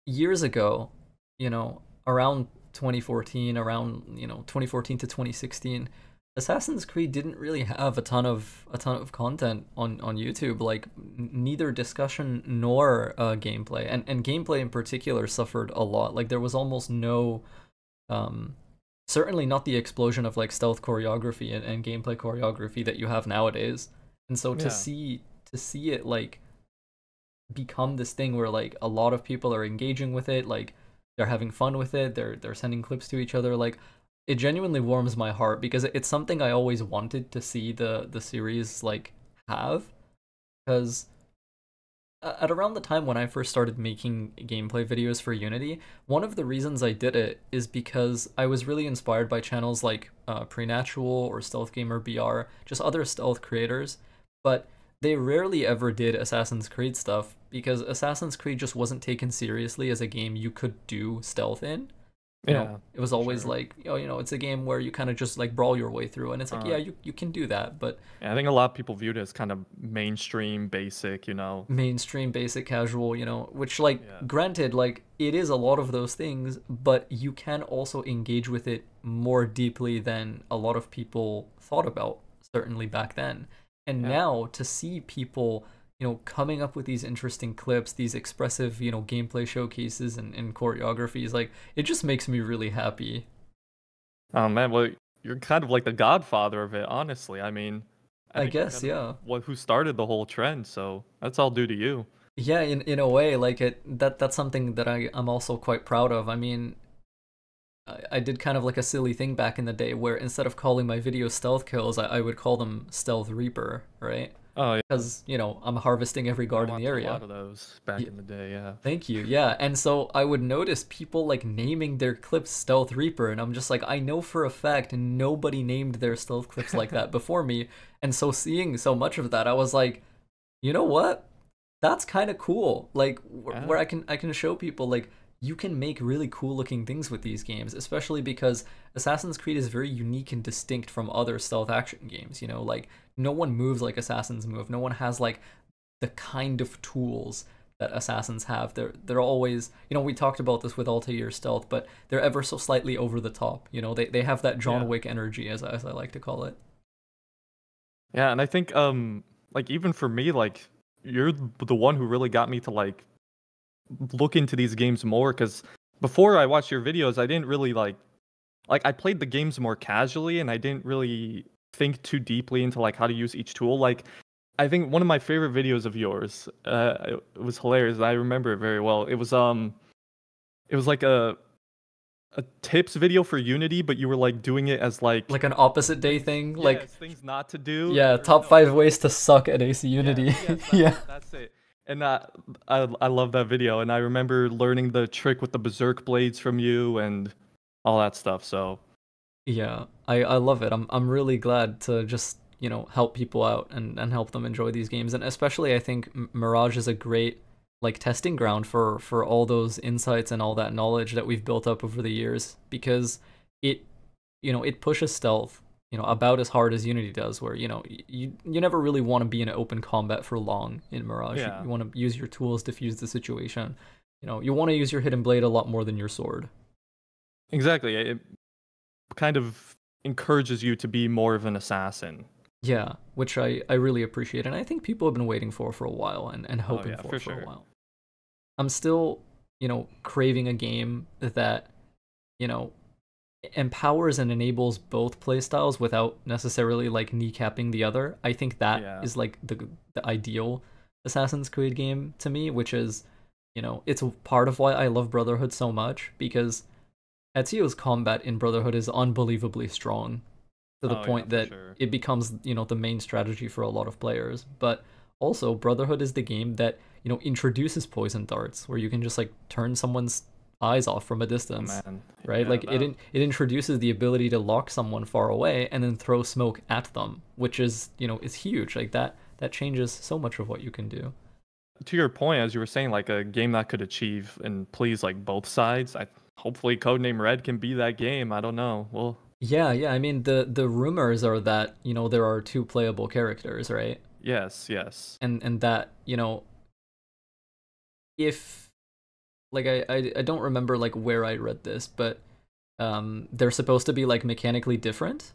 years ago, you know, around 2014, around, you know, 2014 to 2016, Assassin's Creed didn't really have a ton of a ton of content on on YouTube. Like n- neither discussion nor uh, gameplay. And and gameplay in particular suffered a lot. Like there was almost no um certainly not the explosion of like stealth choreography and, and gameplay choreography that you have nowadays. And so to Yeah. see to see it like become this thing where like a lot of people are engaging with it like they're having fun with it they're they're sending clips to each other like it genuinely warms my heart because it's something I always wanted to see the the series like have. Because at around the time when I first started making gameplay videos for Unity, one of the reasons I did it is because I was really inspired by channels like uh, Prenatural or Stealth Gamer BR, just other stealth creators, but they rarely ever did Assassin's Creed stuff because Assassin's Creed just wasn't taken seriously as a game you could do stealth in. You Yeah. know, it was always sure. like, oh, you know, it's a game where you kind of just like brawl your way through, and it's like, Uh, yeah, you, you can do that, but I think a lot of people viewed it as kind of mainstream, basic, you know. mainstream basic casual you know which like Yeah. granted like it is a lot of those things but you can also engage with it more deeply than a lot of people thought about certainly back then and Yeah. now to see people you know coming up with these interesting clips these expressive you know gameplay showcases and, and choreographies like it just makes me really happy Oh man, well, you're kind of like the godfather of it, honestly. I mean, I you're guess, yeah. What who started the whole trend? So that's all due to you. Yeah, in in a way, like it that that's something that I I'm also quite proud of. I mean, I, did kind of like a silly thing back in the day where instead of calling my videos stealth kills, I, I would call them stealth reaper, right? Oh yeah. Because you know I'm harvesting every guard in the area. A lot of those back Ye- in the day, yeah. Thank you. Yeah. And so I would notice people like naming their clips Stealth Reaper, and I'm just like, I know for a fact nobody named their stealth clips like that *laughs* before me. And so seeing so much of that, I was like, you know what? That's kind of cool. Like wh- Yeah. where I can I can show people like you can make really cool looking things with these games, especially because Assassin's Creed is very unique and distinct from other stealth action games. You know, like no one moves like Assassins move. No one has like the kind of tools that assassins have. They're they're always you know we talked about this with Altair Stealth, but they're ever so slightly over the top. You know they they have that John Yeah. Wick energy as as I like to call it. Yeah, and I think um like even for me like you're the one who really got me to like look into these games more cuz before I watched your videos I didn't really like like I played the games more casually and I didn't really think too deeply into like how to use each tool like I think one of my favorite videos of yours uh it was hilarious I remember it very well it was um it was like a a tips video for Unity but you were like doing it as like Like an opposite day thing. Like yes, things not to do yeah, top no, five ways to suck at AC Unity. Yes, yes, that's, *laughs* yeah. that's it. And uh, I I love that video, and I remember learning the trick with the berserk blades from you and all that stuff. So Yeah, I, I love it. I'm I'm really glad to just you know help people out and, and help them enjoy these games, and especially I think Mirage is a great like testing ground for for all those insights and all that knowledge that we've built up over the years because it you know it pushes stealth you know about as hard as Unity does, where you know you you never really want to be in open combat for long in Mirage. You- Yeah. You, want to use your tools to fuse the situation. You know you want to use your hidden blade a lot more than your sword. exactly, it kind of encourages you to be more of an assassin. Yeah, which I, I really appreciate, and I think people have been waiting for for a while and, and oh, hoping Oh, yeah, for for for sure. a while. I'm still, you know, craving a game that, you know, empowers and enables both playstyles without necessarily like kneecapping the other. I think that is Yeah. like the the ideal. Assassin's Creed game to me, which is, you know, it's a part of why I love Brotherhood so much because Ezio's combat in Brotherhood is unbelievably strong to the Oh, point for that sure. it becomes, you know, the main strategy for a lot of players. But also, Brotherhood is the game that, you know, introduces poison darts where you can just like turn someone's eyes off from a Oh, distance man. right? Yeah, like it in, it introduces the ability to lock someone far away and then throw smoke at them, which is you know is huge. Like that that changes so much of what you can do. to your point, as you were saying, like a game that could achieve and please like both sides. I hopefully Codename Red can be that game. I don't know. Well, Yeah, yeah. I mean the the rumors are that you know there are two playable characters, right? yes, yes. And and that you know if like I I, I don't remember like where I read this, but um they're supposed to be like mechanically different.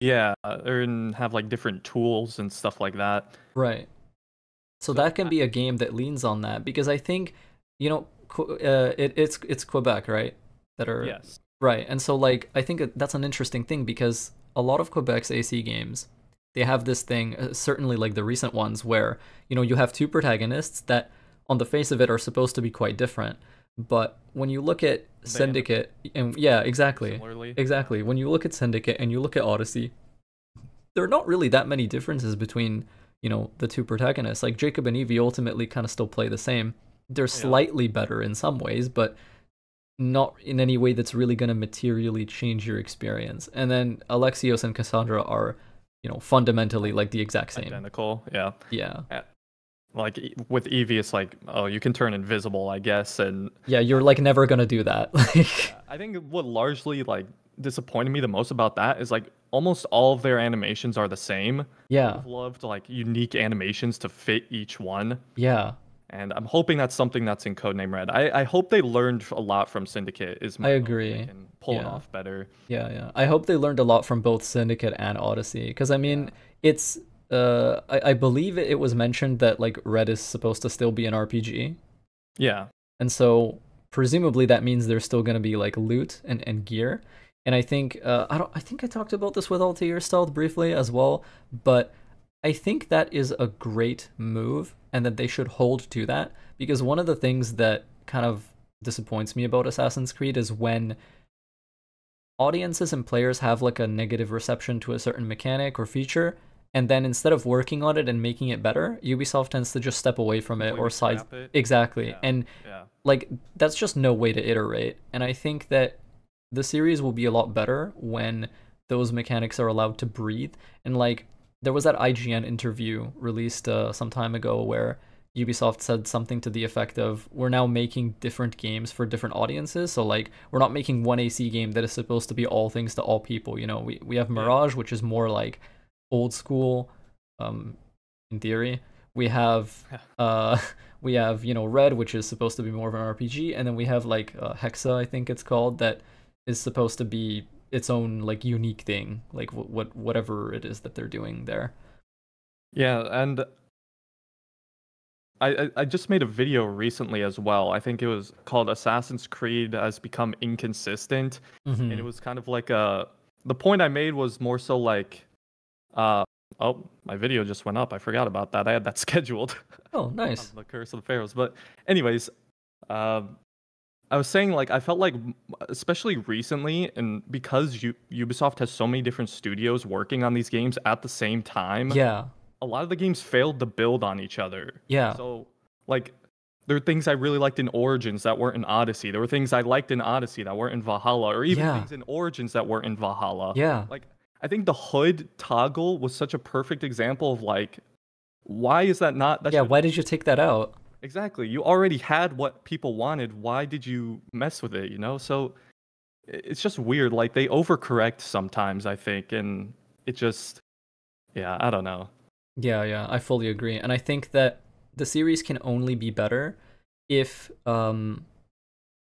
Yeah, or and have like different tools and stuff like that. Right. So that can be a game that leans on that because I think, you know, uh, it, it's it's Quebec, right? That are Yes. right, and so like I think that's an interesting thing because a lot of Quebec's AC games, they have this thing. Uh, certainly, like the recent ones, where you know you have two protagonists that, on the face of it, are supposed to be quite different, but when you look at They end up Syndicate, and yeah, exactly, Similarly. Exactly. When you look at Syndicate and you look at Odyssey, there are not really that many differences between, you know, the two protagonists. Like Jacob and Evie ultimately kind of still play the same. They're slightly better in some ways, but not in any way that's really going to materially change your experience. And then Alexios and Cassandra are, you know, fundamentally like the exact same. Identical. Yeah. Yeah. Like with Evie, it's like, oh, you can turn invisible, I guess, and Yeah, you're like never going to do that. *laughs* Like I think what largely like disappointed me the most about that is like almost all of their animations are the same. yeah. I've loved like unique animations to fit each one. Yeah. And I'm hoping that's something that's in Codename Red. I, I hope they learned a lot from Syndicate. Is my I agree. pull it off better. Yeah, yeah. I hope they learned a lot from both Syndicate and Odyssey. Because, I mean, it's. Uh, I, I believe it was mentioned that, like, Red is supposed to still be an RPG. Yeah, And so, presumably, that means there's still going to be, like, loot and, and gear. And I think. Uh, I, don't, I think I talked about this with Altair Stealth briefly as well. But I think that is a great move and that they should hold to that. Because one of the things that kind of disappoints me about Assassin's Creed is when audiences and players have like a negative reception to a certain mechanic or feature and then instead of working on it and making it better ubisoft tends to just step away from it or side it. exactly Yeah. and yeah. like that's just no way to iterate and i think that the series will be a lot better when those mechanics are allowed to breathe and like there was that ign interview released uh, some time ago where ubisoft said something to the effect of we're now making different games for different audiences so like we're not making one ac game that is supposed to be all things to all people you know we, we have mirage which is more like old school um in theory we have uh *laughs* we have you know red which is supposed to be more of an rpg and then we have like uh, Hexe i think it's called that is supposed to be its own like unique thing like w- what whatever it is that they're doing there Yeah, and I, I just made a video recently as well. I think it was called Assassin's Creed has become inconsistent, and it was kind of like a. The point I made was more so like, uh oh, my video just went up. I forgot about that. I had that *laughs* scheduled. oh *laughs* nice the Curse of the Pharaohs. But anyways, um, I was saying like I felt like especially recently, and because U- Ubisoft has so many different studios working on these games at the same time, yeah a lot of the games failed to build on each other. yeah So like. There are things I really liked in Origins that weren't in Odyssey. There were things I liked in Odyssey that weren't in Valhalla, or even Yeah. things in Origins that weren't in Valhalla. yeah Like I think the hood toggle was such a perfect example of like, why is that not? That yeah should- why did you take that out Exactly. You already had what people wanted. Why did you mess with it, you know? So it's just weird. Like they overcorrect sometimes, I think, and it just yeah, I don't know. Yeah, yeah, I fully agree. And I think that the series can only be better if um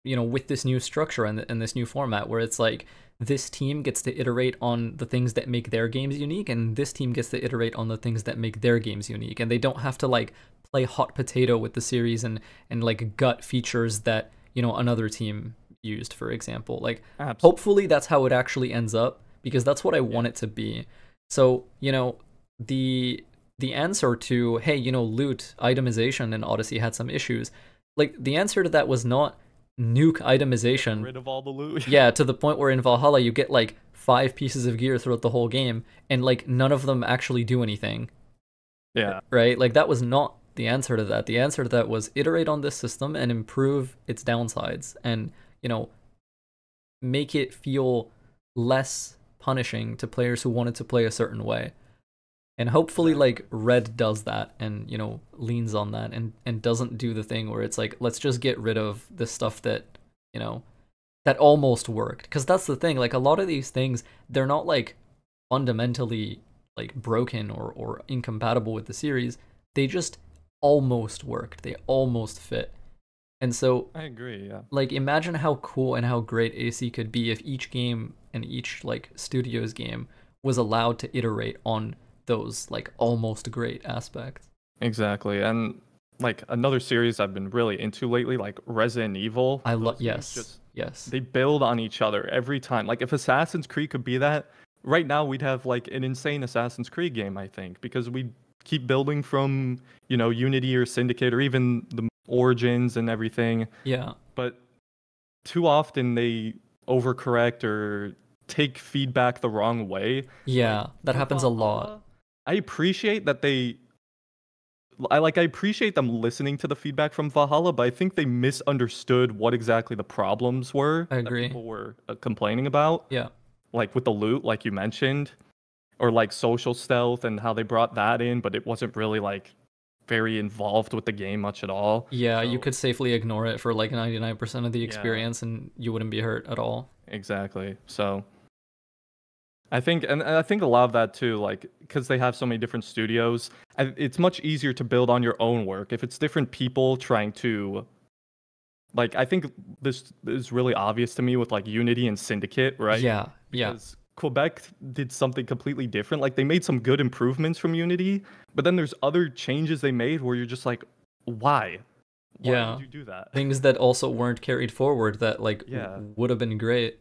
you know, with this new structure and, and this new format where it's like this team gets to iterate on the things that make their games unique and this team gets to iterate on the things that make their games unique and they don't have to like play hot potato with the series and and like gut features that, you know, another team used for example. Like Absolutely. hopefully that's how it actually ends up because that's what I want it to be. So, you know, the the answer to hey, you know, loot itemization in Odyssey had some issues. Like the answer to that was not nuke itemization. Rid of all the loot. yeah, *laughs* to the point where in Valhalla you get like five pieces of gear throughout the whole game, and like none of them actually do anything. Yeah. Right? Like that was not the answer to that. The answer to that was iterate on this system and improve its downsides and, you know, make it feel less punishing to players who wanted to play a certain way. And hopefully like Red does that and, you know, leans on that and and doesn't do the thing where it's like let's just get rid of the stuff that, you know, that almost worked cuz that's the thing like a lot of these things they're not like fundamentally like broken or or incompatible with the series. They just almost worked. They almost fit. And so I agree, yeah. like imagine how cool and how great AC could be if each game and each like studio's game was allowed to iterate on those like almost great aspects. Exactly. And like another series I've been really into lately, like Resident Evil. I love yes. Just, yes. they build on each other every time. Like if Assassin's Creed could be that, right now we'd have like an insane Assassin's Creed game, I think, because we keep building from, you know, Unity or Syndicate or even the origins and everything. yeah. But too often they overcorrect or take feedback the wrong way. Yeah, that happens a lot. I appreciate that they I like I appreciate them listening to the feedback from Valhalla, but I think they misunderstood what exactly the problems were I agree. people were uh, complaining about, Yeah. like with the loot like you mentioned, or like social stealth and how they brought that in, but it wasn't really like very involved with the game much at all. Yeah, you could safely ignore it for like 99% of the Yeah. experience and you wouldn't be hurt at all. Exactly. So I think, and and I think a lot of that too, like, because they have so many different studios, it's much easier to build on your own work. If it's different people trying to, like, I think this is really obvious to me with like Unity and Syndicate, right? Yeah, yeah. Because Quebec did something completely different. Like, they made some good improvements from Unity, but then there's other changes they made where you're just like, why? Why Yeah. did you do that? Things that also weren't carried forward that like Yeah. would have been great.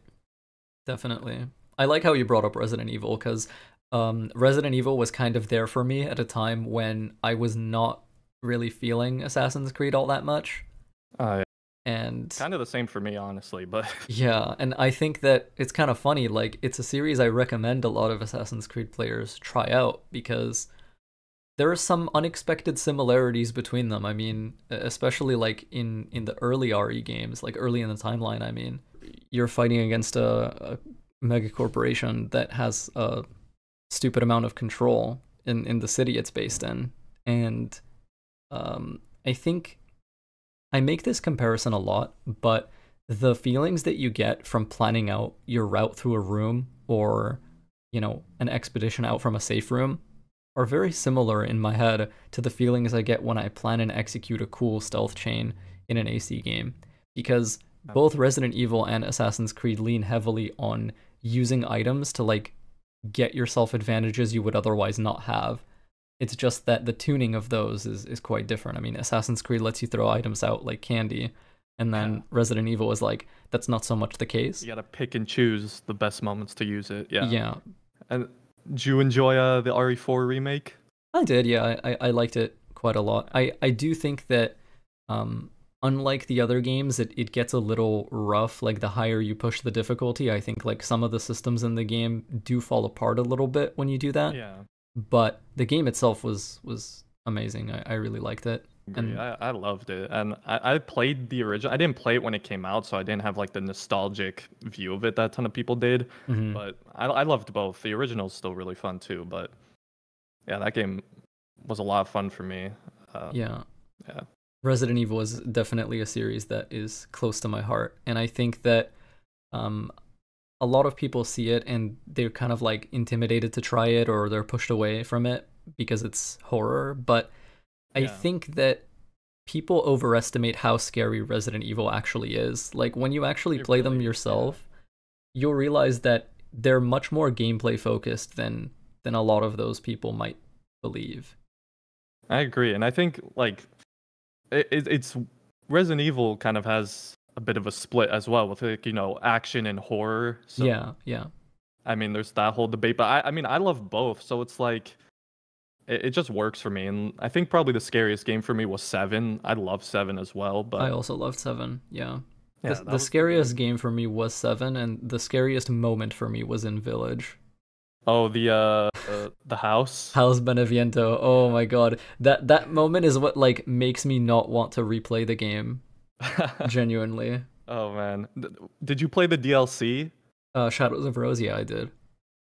Definitely. I like how you brought up Resident Evil cuz um Resident Evil was kind of there for me at a time when I was not really feeling Assassin's Creed all that much. Uh, And kind of the same for me, honestly, but *laughs* Yeah, and I think that it's kind of funny. Like, it's a series I recommend a lot of Assassin's Creed players try out because there are some unexpected similarities between them. I mean, especially like in in the early RE games, like early in the timeline. I mean, you're fighting against a, a mega corporation that has a stupid amount of control in in the city it's based in, and um, I think I make this comparison a lot, but the feelings that you get from planning out your route through a room or, you know, an expedition out from a safe room are very similar in my head to the feelings I get when I plan and execute a cool stealth chain in an AC game. Because both Resident Evil and Assassin's Creed lean heavily on using items to like get yourself advantages you would otherwise not have. It's just that the tuning of those is, is quite different. I mean, Assassin's Creed lets you throw items out like candy, and then Yeah. Resident Evil is like that's not so much the case. you gotta pick and choose the best moments to use it. Yeah. yeah, And do you enjoy uh, the RE4 remake? I did. Yeah, I, I, I liked it quite a lot. I, I do think that, um, unlike the other games, it, it gets a little rough. Like the higher you push the difficulty, I think like some of the systems in the game do fall apart a little bit when you do that. Yeah. But the game itself was was amazing. I, I really liked it. And- I, I loved it. And I, I played the original. I didn't play it when it came out, so I didn't have like the nostalgic view of it that a ton of people did. Mhm. But I, I loved both. The original is still really fun too. But yeah, that game was a lot of fun for me. Uh, yeah. yeah. Resident Evil is definitely a series that is close to my heart, and I think that um, a lot of people see it and they're kind of like intimidated to try it or they're pushed away from it because it's horror. But I Yeah. think that people overestimate how scary Resident Evil actually is. Like when you actually It play them really yeah. yourself, you'll realize that they're much more gameplay focused than than a lot of those people might believe. I agree, and I think like it, it, it's Resident Evil kind of has a bit of a split as well with like you know action and horror. So, yeah, yeah. I mean, there's that whole debate, but I, I mean, I love both. So it's like it, it just works for me. And I think probably the scariest game for me was Seven. I love Seven as well, but I also loved Seven. Yeah. Yeah, the, that the was scariest game for me was Seven, and the scariest moment for me was in Village. oh the uh, uh the house. House Beneviento. Oh my god, that that moment is what like makes me not want to replay the game. *laughs* Genuinely. oh man, did you play the DLC? Uh, Shadows of Rose, yeah, I did.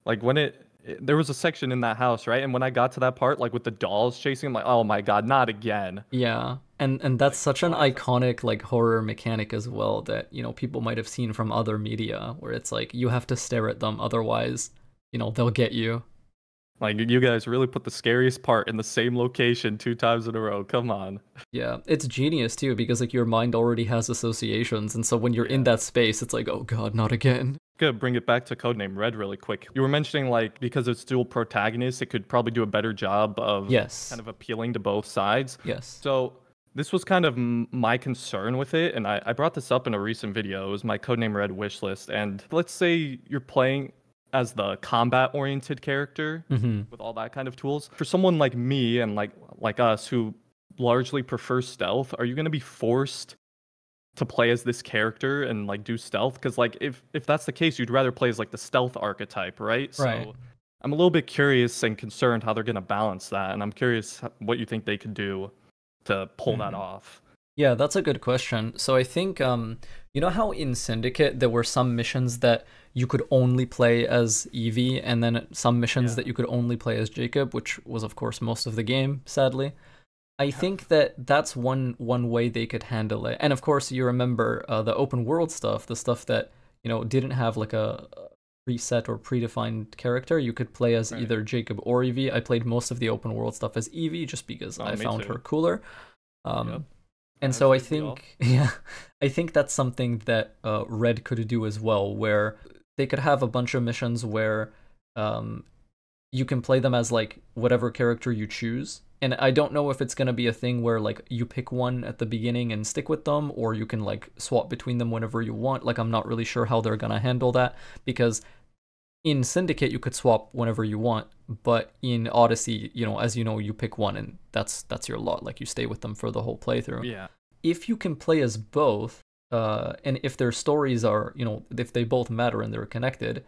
Like when it, it there was a section in that house, right? And when I got to that part, like with the dolls chasing, I'm like, oh my god, not again. Yeah, and and that's such an iconic like horror mechanic as well that you know people might have seen from other media, where it's like you have to stare at them, otherwise, you know, they'll get you. Like you guys really put the scariest part in the same location two times in a row. Come on. Yeah, it's genius too because like your mind already has associations, and so when you're in that space, it's like, oh god, not again. Gonna bring it back to Codename Red really quick. You were mentioning like because it's dual protagonists, it could probably do a better job of Yes. kind of appealing to both sides. Yes. So this was kind of my concern with it, and I, I brought this up in a recent video. It was my Codename Red wish list, and let's say you're playing as the combat-oriented character hmm with all that kind of tools. For someone like me and like like us who largely prefer stealth, are you going to be forced to play as this character and like do stealth? Because like if if that's the case, you'd rather play as like the stealth archetype, right? Right. So I'm a little bit curious and concerned how they're going to balance that, and I'm curious what you think they could do to pull that Mhm. off. Yeah, that's a good question. So I think um you know how in Syndicate there were some missions that you could only play as Evie and then some missions Yeah. that you could only play as Jacob, which was of course most of the game, sadly. I think that that's one one way they could handle it. And of course, you remember uh, the open world stuff, the stuff that, you know, didn't have like a preset or predefined character. You could play as Right. either Jacob or Evie. I played most of the open world stuff as Evie just because Oh, I found too. her cooler. Um Yep. and As so I did we all. think, *laughs* yeah, I think that's something that uh, Red could do as well, where they could have a bunch of missions where um, you can play them as like whatever character you choose. And I don't know if it's gonna be a thing where like you pick one at the beginning and stick with them, or you can like swap between them whenever you want. Like I'm not really sure how they're gonna handle that because in Syndicate you could swap whenever you want, but in Odyssey, you know, as you know, you pick one and that's that's your lot. Like you stay with them for the whole playthrough Yeah. if you can play as both, uh, and if their stories are, you know, if they both matter and they're connected,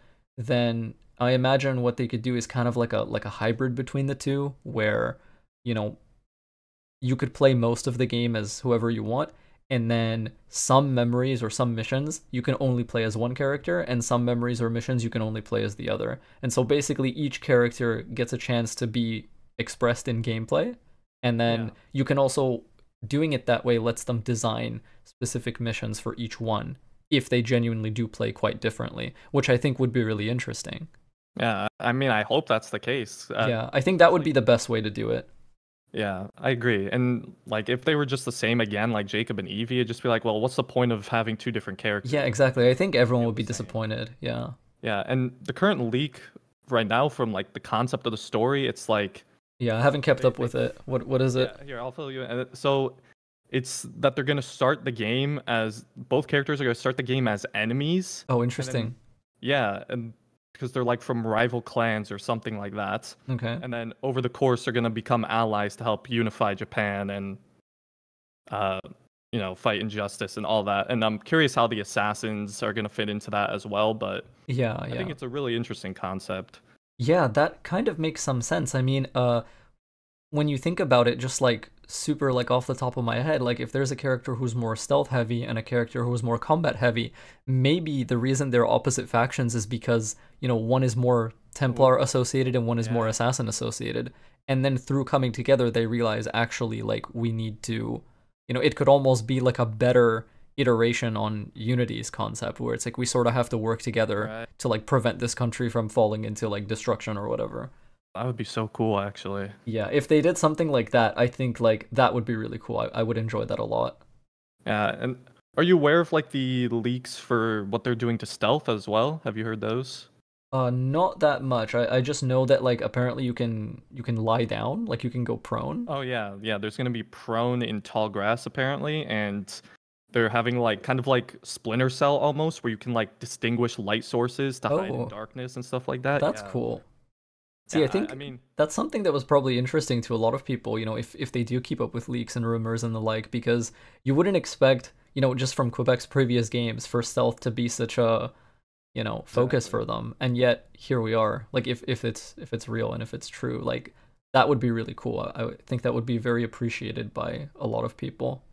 then I imagine what they could do is kind of like a like a hybrid between the two, where you know you could play most of the game as whoever you want, and then some memories or some missions you can only play as one character, and some memories or missions you can only play as the other. And so basically, each character gets a chance to be expressed in gameplay, and then Yeah. you can also doing it that way lets them design specific missions for each one if they genuinely do play quite differently, which I think would be really interesting. Yeah. I mean, I hope that's the case. Uh, yeah, I think that would be the best way to do it. Yeah, I agree. And like if they were just the same again, like Jacob and Evie, it'd just be like, well, what's the point of having two different characters? Yeah, exactly. I think everyone would be disappointed. Yeah. Yeah, and the current leak right now from like the concept of the story, it's like Yeah, I haven't kept They- up with it. What what is it? yeah, here I'll fill you in. Uh, So it's that they're gonna start the game as both characters are gonna start the game as enemies. Oh, interesting. Yeah, and because they're like from rival clans or something like that. Okay. And then over the course, they're gonna become allies to help unify Japan and, uh, you know, fight injustice and all that. And I'm curious how the assassins are gonna fit into that as well. But Yeah, I yeah. think it's a really interesting concept. Yeah, that kind of makes some sense. I mean, uh when you think about it just like super like off the top of my head, like if there's a character who's more stealth heavy and a character who's more combat heavy, maybe the reason they're opposite factions is because, you know, one is more Templar associated and one is more assassin associated. And then through coming together they realize actually like we need to you know, it could almost be like a better iteration on Unity's concept where it's like we sort of have to work together Right. to like prevent this country from falling into like destruction or whatever. That would be so cool, actually. Yeah, if they did something like that, I think like that would be really cool. I, I would enjoy that a lot. Yeah, and are you aware of like the leaks for what they're doing to stealth as well? Have you heard those? Uh, not that much. I, I just know that like apparently you can you can lie down, like you can go prone. Oh yeah, yeah. There's gonna be prone in tall grass apparently, and they're having like kind of like Splinter Cell almost, where you can like distinguish light sources to hide Oh. in darkness and stuff like that. That's yeah. cool. See, Yeah, I think I mean, that's something that was probably interesting to a lot of people, you know, if, if they do keep up with leaks and rumors and the like, because you wouldn't expect, you know, just from Quebec's previous games for stealth to be such a, you know, focus Exactly. for them. And yet here we are. Like if, if it's if it's real and if it's true, like that would be really cool. I, I think that would be very appreciated by a lot of people.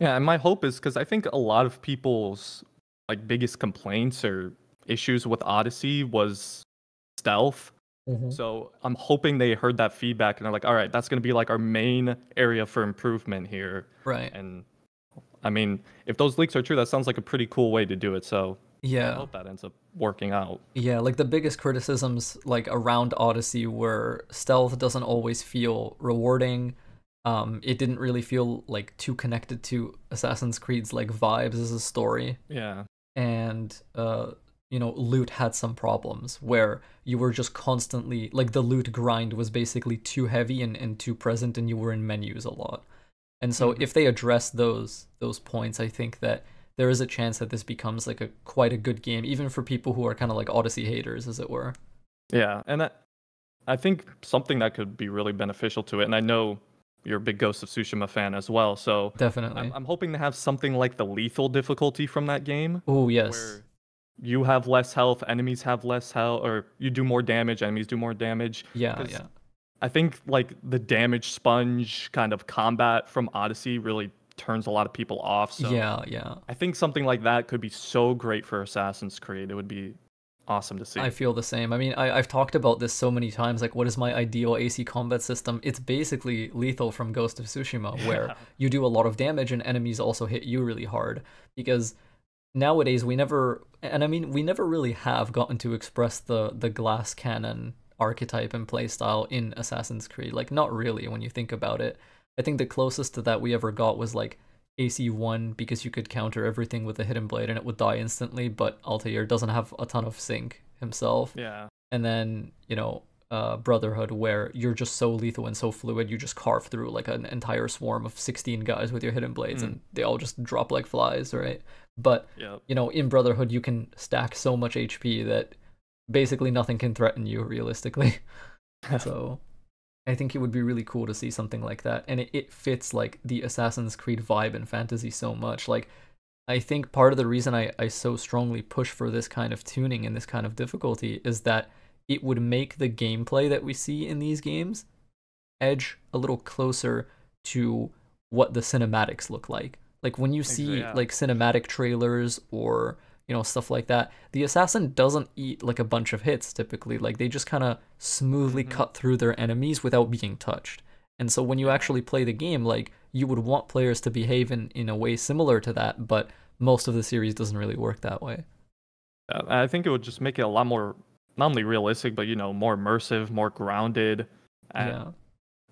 Yeah, and my hope is because I think a lot of people's like biggest complaints or issues with Odyssey was stealth. Mm-hmm. So I'm hoping they heard that feedback and they're like, all right, that's gonna be like our main area for improvement here. Right. And I mean, if those leaks are true, that sounds like a pretty cool way to do it. So yeah, I hope that ends up working out. Yeah, like the biggest criticisms like around Odyssey were stealth doesn't always feel rewarding. Um, it didn't really feel like too connected to Assassin's Creed's like vibes as a story, Yeah. and uh, you know, loot had some problems where you were just constantly like the loot grind was basically too heavy and, and too present, and you were in menus a lot. And so Mhm. if they address those those points, I think that there is a chance that this becomes like a quite a good game, even for people who are kind of like Odyssey haters, as it were. Yeah, and I, I think something that could be really beneficial to it, and I know you're a big Ghost of Tsushima fan as well, so Definitely. I'm, I'm hoping to have something like the lethal difficulty from that game, Oh yes. where you have less health, enemies have less health, or you do more damage, enemies do more damage. Yeah, 'cause yeah. I think like the damage sponge kind of combat from Odyssey really turns a lot of people off. So Yeah, yeah. I think something like that could be so great for Assassin's Creed. It would be awesome to see. I feel the same. I mean, I, I've talked about this so many times. Like, what is my ideal AC combat system? It's basically lethal from Ghost of Tsushima, *laughs* where Yeah. you do a lot of damage and enemies also hit you really hard. Because nowadays we never, and I mean, we never really have gotten to express the the glass cannon archetype and playstyle in Assassin's Creed. Like, not really when you think about it. I think the closest to that we ever got was like AC1 because you could counter everything with a hidden blade and it would die instantly, but Altair doesn't have a ton of sync himself. yeah. And then, you know, uh, Brotherhood where you're just so lethal and so fluid, you just carve through like an entire swarm of 16 guys with your hidden blades Mm. and they all just drop like flies, right? But, Yeah. you know, in Brotherhood you can stack so much HP that basically nothing can threaten you realistically. *laughs* so I think it would be really cool to see something like that. And it, it fits like the Assassin's Creed vibe and fantasy so much. Like I think part of the reason I, I so strongly push for this kind of tuning and this kind of difficulty is that it would make the gameplay that we see in these games edge a little closer to what the cinematics look like. Like when you see yeah. like cinematic trailers or you know stuff like that, the assassin doesn't eat like a bunch of hits typically. Like they just kind of smoothly Mhm. cut through their enemies without being touched. And so when you actually play the game, like you would want players to behave in, in a way similar to that, but most of the series doesn't really work that way. Uh, I think it would just make it a lot more, not only realistic, but you know, more immersive, more grounded. And yeah.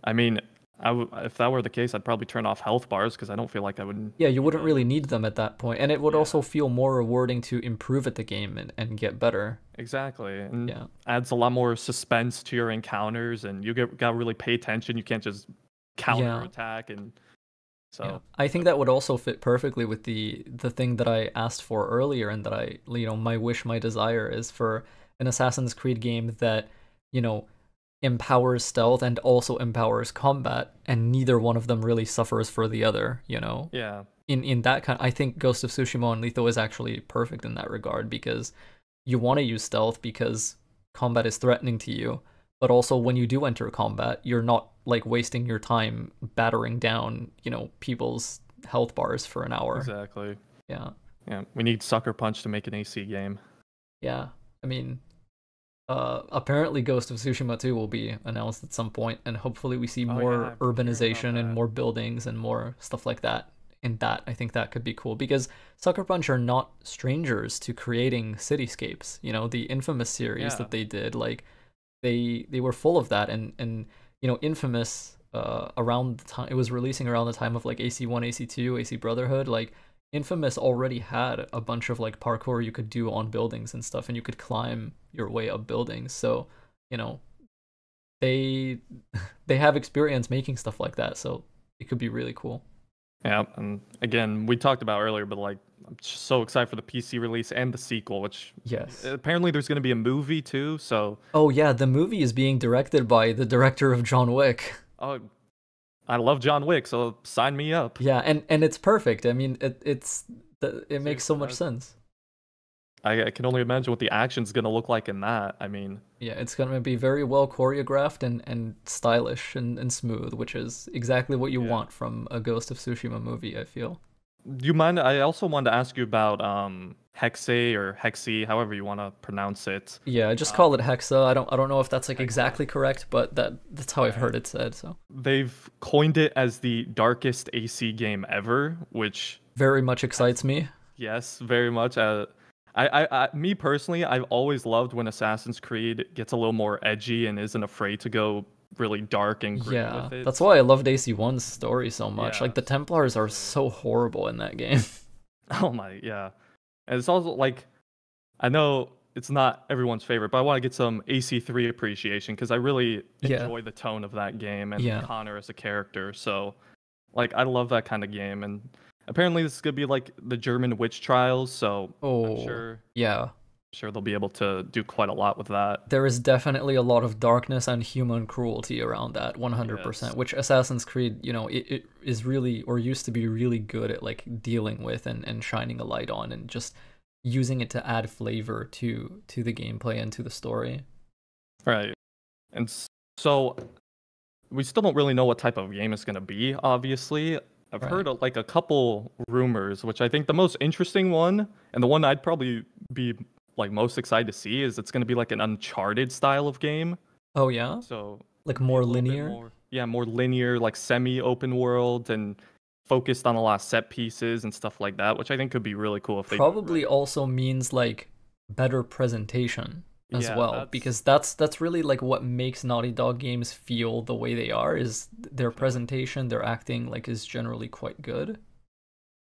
I mean, w- if that were the case, I'd probably turn off health bars because I don't feel like I would. Yeah, you wouldn't really need them at that point, and it would Yeah. also feel more rewarding to improve at the game and, and get better. Exactly, and Yeah. adds a lot more suspense to your encounters, and you get gotta really pay attention. You can't just counter attack, and so Yeah. I think that would also fit perfectly with the the thing that I asked for earlier and that I you know my wish my desire is for an Assassin's Creed game that you know empowers stealth and also empowers combat and neither one of them really suffers for the other, you know. yeah, in in that kind I think Ghost of Tsushima and Lethal is actually perfect in that regard because you want to use stealth because combat is threatening to you but also when you do enter combat you're not like wasting your time battering down you know people's health bars for an hour exactly. yeah Yeah, we need Sucker Punch to make an AC game. yeah I mean uh apparently Ghost of Tsushima 2 will be announced at some point and hopefully we see Oh, yeah, more I've been hearing about urbanization and more buildings and more stuff like that in that I think that could be cool because Sucker Punch are not strangers to creating cityscapes. You know, the Infamous series Yeah. that they did, like they they were full of that and and you know, Infamous uh around the time it was releasing around the time of like AC1, AC2, AC Brotherhood, like Infamous already had a bunch of like parkour you could do on buildings and stuff and you could climb your way up buildings. So, you know, they *laughs* they have experience making stuff like that, so it could be really cool. Yeah, and again, we talked about earlier, but like, I'm just so excited for the PC release and the sequel, which Yes. apparently there's going to be a movie too. So, Oh yeah, the movie is being directed by the director of John Wick. oh, I love John Wick, so sign me up. Yeah, and and it's perfect. I mean, it it's it makes so much sense. I, I can only imagine what the action's going to look like in that. I mean, Yeah, it's gonna be very well choreographed and, and stylish and, and smooth, which is exactly what you Yeah. want from a Ghost of Tsushima movie, I feel. do you mind? I also wanted to ask you about um Hexe or Hexy, however you want to pronounce it. Yeah, I just call it Hexa. I don't I don't know if that's like exactly correct, but that that's how I've heard it said, so They've coined it as the darkest AC game ever, which very much excites me. Yes, very much. Uh, I, I, I, me personally, I've always loved when Assassin's Creed gets a little more edgy and isn't afraid to go really dark and gritty Yeah. with it. That's why I loved AC1's story so much. Yeah. Like the Templars are so horrible in that game. *laughs* Oh my, yeah. And it's also like, I know it's not everyone's favorite, but I want to get some AC3 appreciation because I really Yeah. enjoy the tone of that game and Yeah. Connor as a character. So, like, I love that kind of game. And apparently, this is gonna be like the German witch trials. So Oh. I'm sure, Yeah. Sure they'll be able to do quite a lot with that. there is definitely a lot of darkness and human cruelty around that 100% Yes. which assassin's creed you know it, it is really or used to be really good at like dealing with and, and shining a light on and just using it to add flavor to to the gameplay and to the story Right. And so we still don't really know what type of game it's going to be, obviously. I've Right. heard uh, like a couple rumors, which I think the most interesting one and the one I'd probably be like most excited to see is it's going to be like an uncharted style of game. oh yeah So like more linear more- yeah, more linear, like semi-open world and focused on a lot of set pieces and stuff like that, which I think could be really cool if they probably right. also means like better presentation as Yeah, well that's- because that's that's really like what makes Naughty Dog games feel the way they are is their presentation their acting like is generally quite good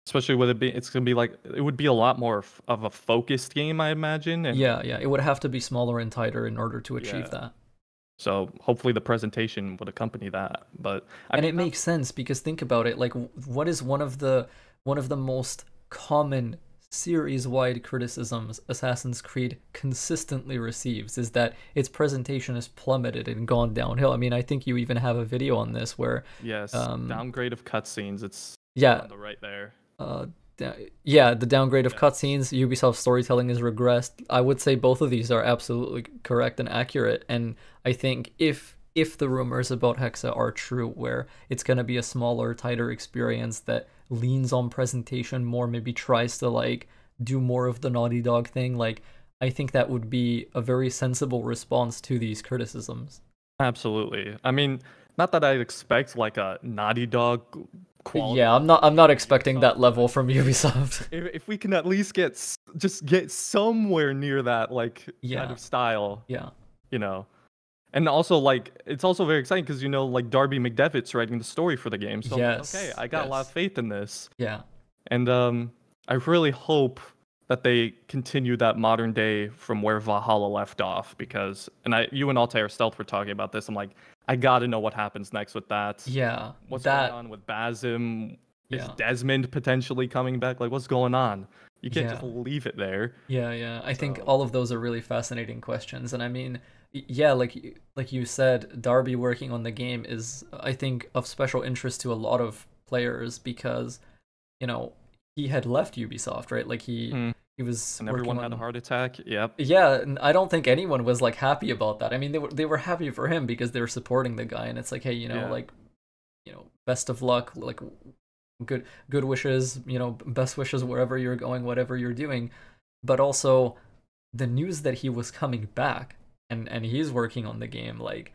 especially with it being it's going to be like it would be a lot more f- of a focused game, I imagine. And yeah yeah it would have to be smaller and tighter in order to achieve Yeah. that So hopefully the presentation would accompany that. But I and mean, it makes sense because think about it like what is one of the one of the most common series-wide criticisms Assassin's Creed consistently receives is that its presentation has plummeted and gone downhill. I mean, I think you even have a video on this where yes, um, downgrade of cutscenes. It's yeah, on the right there. Uh yeah, the downgrade of Yeah. cutscenes, Ubisoft storytelling is regressed. I would say both of these are absolutely correct and accurate and I think if if the rumors about Hexa are true where it's going to be a smaller, tighter experience that leans on presentation more, maybe tries to like do more of the Naughty Dog thing, like I think that would be a very sensible response to these criticisms. Absolutely. I mean, not that I'd expect like a Naughty Dog quality. Yeah, I'm not I'm not expecting that level from *laughs* Ubisoft. *laughs* If, if we can at least get just get somewhere near that like Yeah. kind of style, yeah. you know. And also like it's also very exciting because you know like Darby McDevitt's writing the story for the game. So I'm like, okay, I got a lot of faith in this. Yeah. And um, I really hope that they continue that modern day from where Valhalla left off because, and I, you and Altair Stealth were talking about this. I'm like, I gotta know what happens next with that. Yeah. What's that going on with Basim? Is Yeah. Desmond potentially coming back? Like, what's going on? You can't just leave it there. Yeah, yeah. I think all of those are really fascinating questions, and I mean, yeah, like like you said, Darby working on the game is, I think, of special interest to a lot of players because, you know, he had left Ubisoft, right? Like he Mm. He was And everyone had a heart attack. Yep. Yeah, and I don't think anyone was like happy about that. I mean, they were they were happy for him because they were supporting the guy, and it's like, hey, you know, Yeah. like, you know, best of luck, like, good good wishes, you know, best wishes wherever you're going, whatever you're doing. But also, the news that he was coming back and and he's working on the game, like,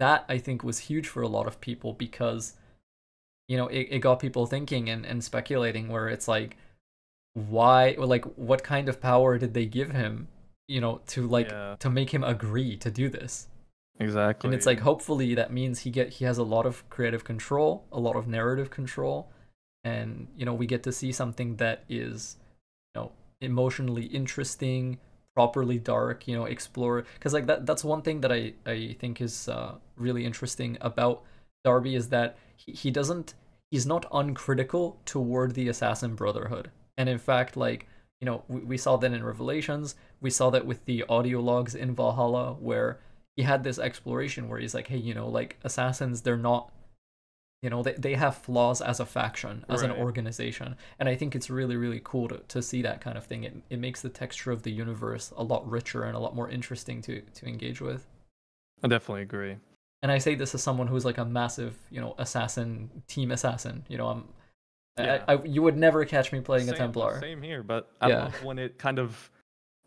that I think was huge for a lot of people because, you know, it, it got people thinking and and speculating where it's like why or like what kind of power did they give him you know to like Yeah. to make him agree to do this Exactly. and it's like hopefully that means he get he has a lot of creative control a lot of narrative control and you know we get to see something that is you know emotionally interesting properly dark you know explore because like that that's one thing that i i think is uh, really interesting about darby is that he, he doesn't he's not uncritical toward the assassin brotherhood and in fact like you know we, we saw that in revelations we saw that with the audio logs in valhalla where he had this exploration where he's like hey you know like assassins they're not you know they, they have flaws as a faction as an organization and i think it's really really cool to, to see that kind of thing it, it makes the texture of the universe a lot richer and a lot more interesting to to engage with I definitely agree. and I say this as someone who's like a massive, you know, assassin team assassin. You know, I'm. Yeah. I, I, you would never catch me playing same, a Templar. Same here, but I Yeah. love when it kind of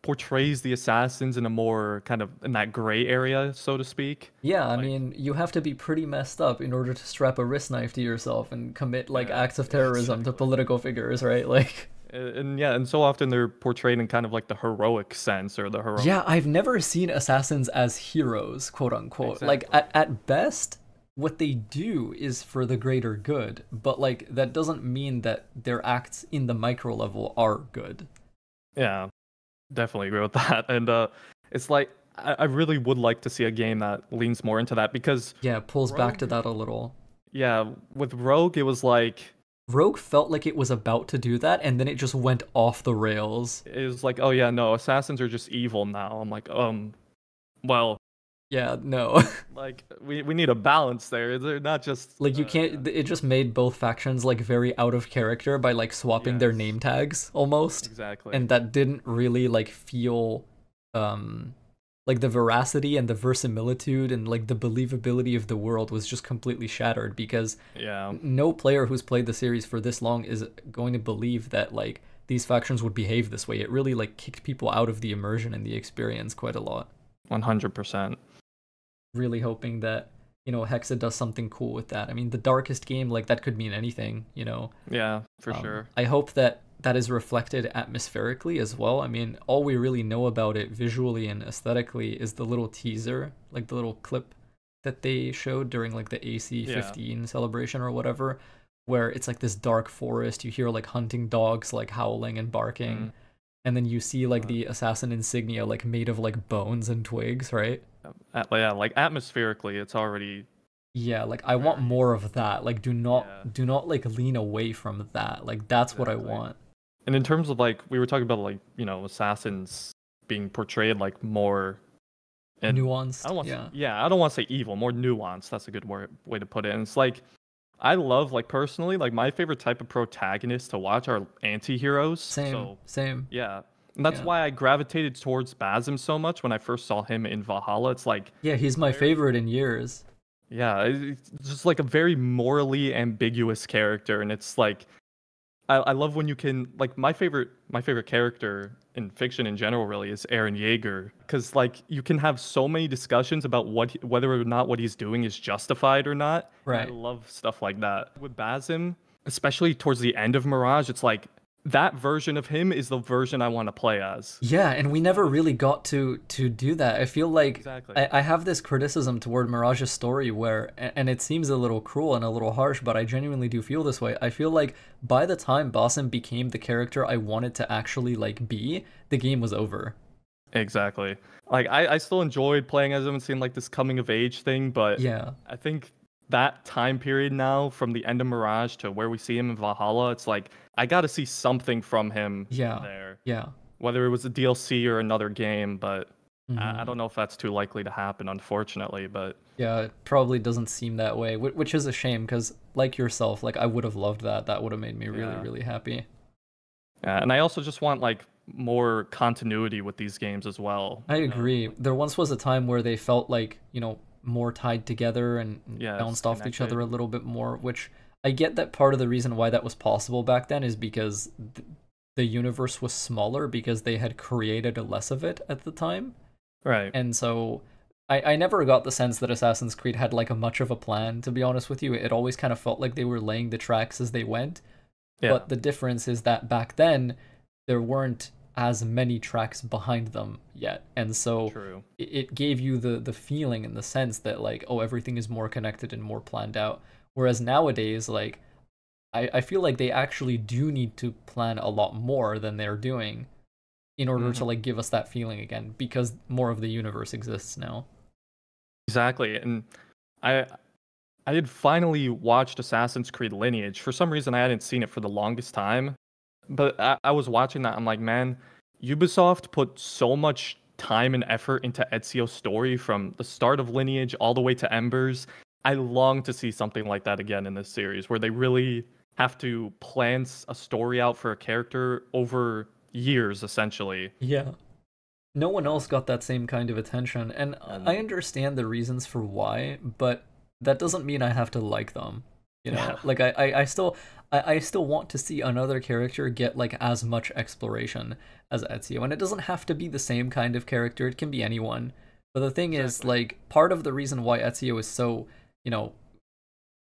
portrays the assassins in a more kind of in that gray area, so to speak. Yeah, I mean, you have to be pretty messed up in order to strap a wrist knife to yourself and commit like Yeah, acts of terrorism to political figures, right? *laughs* Like, Uh, And yeah, and so often they're portrayed in kind of like the heroic sense or the heroic. yeah, I've never seen assassins as heroes, quote unquote. Like at at best, what they do is for the greater good, but like that doesn't mean that their acts in the micro level are good. Yeah, definitely agree with *laughs* that. And uh, it's like I, I really would like to see a game that leans more into that because Yeah, pulls back to that a little. yeah, with Rogue it was like Rogue felt like it was about to do that, and then it just went off the rails. it was like oh yeah no assassins are just evil now. I'm like um, well Yeah, no. *laughs* like we we need a balance there. They're not just like you uh, can't. It just made both factions like very out of character by like swapping their name tags almost, exactly and that didn't really like feel, um, like the veracity and the verisimilitude and like the believability of the world was just completely shattered because yeah no player who's played the series for this long is going to believe that like these factions would behave this way. It really like kicked people out of the immersion and the experience quite a lot. one hundred percent. Really hoping that you know Hexa does something cool with that. I mean, the darkest game like that could mean anything, you know. Yeah, for Um, sure. I hope that that is reflected atmospherically as well. I mean, all we really know about it visually and aesthetically is the little teaser, like the little clip that they showed during like the AC15 celebration or whatever, where it's like this dark forest. You hear like hunting dogs like howling and barking. Mm. And then you see like Uh. the assassin insignia like made of like bones and twigs, right? At, yeah, like atmospherically, it's already Yeah, like I want more of that. Like do not Yeah. do not like lean away from that. Like that's what I want. And in terms of like we were talking about like you know assassins being portrayed like more and Nuanced. I don't want yeah. to, yeah I don't want to say evil more nuanced that's a good word, way to put it and it's like I love like personally like my favorite type of protagonist to watch are anti-heroes Same. so Same. yeah and that's Yeah. why I gravitated towards Basim so much when I first saw him in Valhalla it's like Yeah, he's my favorite in years. Yeah, it's just like a very morally ambiguous character, and it's like, I, I love when you can like my favorite my favorite character in fiction in general really is Eren Yeager because like you can have so many discussions about what he- whether or not what he's doing is justified or not. Right. I love stuff like that with Basim, especially towards the end of Mirage. It's like that version of him is the version I want to play as. Yeah, and we never really got to to do that. I feel like Exactly. I, I have this criticism toward Mirage's story where and it seems a little cruel and a little harsh, but I genuinely do feel this way. I feel like by the time Basim became the character I wanted to actually like be, the game was over. Exactly. Like I, I still enjoyed playing as him and seeing like this coming of age thing, but Yeah. I think that time period now, from the end of Mirage to where we see him in Valhalla, it's like I got to see something from him Yeah. there, Yeah. whether it was a DLC or another game. But I, I Mhm. don't know if that's too likely to happen, unfortunately. But Yeah, it probably doesn't seem that way, whi- which is a shame because, like yourself, like I would have loved that. That would have made me really, Yeah. really happy. yeah, and I also just want like more continuity with these games as well. I you know? agree. There once was a time where they felt like, you know, more tied together and Yes, bounced off each other a little bit more, which I get that part of the reason why that was possible back then is because th- the universe was smaller because they had created less of it at the time. Right. And so I, I never got the sense that Assassin's Creed had like a much of a plan, to be honest with you. It always kind of felt like they were laying the tracks as they went. yeah. But the difference is that back then there weren't as many tracks behind them yet. And so True. it, gave you the the feeling and the sense that like, oh, everything is more connected and more planned out. Whereas nowadays, like I, I feel like they actually do need to plan a lot more than they're doing in order to Mhm. like give us that feeling again because more of the universe exists now. Exactly, and I I had finally watched Assassin's Creed Lineage. For some reason, I hadn't seen it for the longest time. But I, I was watching that. I'm like, man, Ubisoft put so much time and effort into Ezio's story from the start of Lineage all the way to Embers. I long to see something like that again in this series, where they really have to plan a story out for a character over years, essentially. Yeah. No one else got that same kind of attention, and I understand the reasons for why, but that doesn't mean I have to like them. You know, yeah. like I, I, I still, I, I still want to see another character get like as much exploration as Ezio, and it doesn't have to be the same kind of character. It can be anyone. But the thing exactly. is, like, part of the reason why Ezio is so, you know,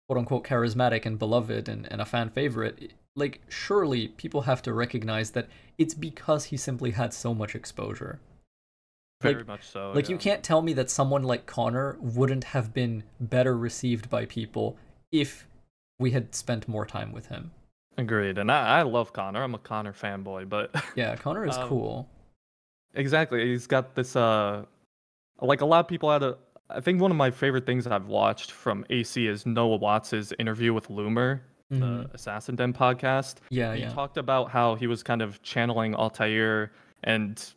quote unquote charismatic and beloved and, and a fan favorite, like, surely people have to recognize that it's because he simply had so much exposure. Very like, much so. Like yeah. you can't tell me that someone like Connor wouldn't have been better received by people if we had spent more time with him. Agreed. And I, I love Connor. I'm a Connor fanboy, but *laughs* Yeah, Connor is um, cool. Exactly. He's got this uh like a lot of people had a I think one of my favorite things that I've watched from AC is Noah Watts' interview with Loomer, mm-hmm. the Assassin Den podcast. Yeah, he yeah. talked about how he was kind of channeling Altair and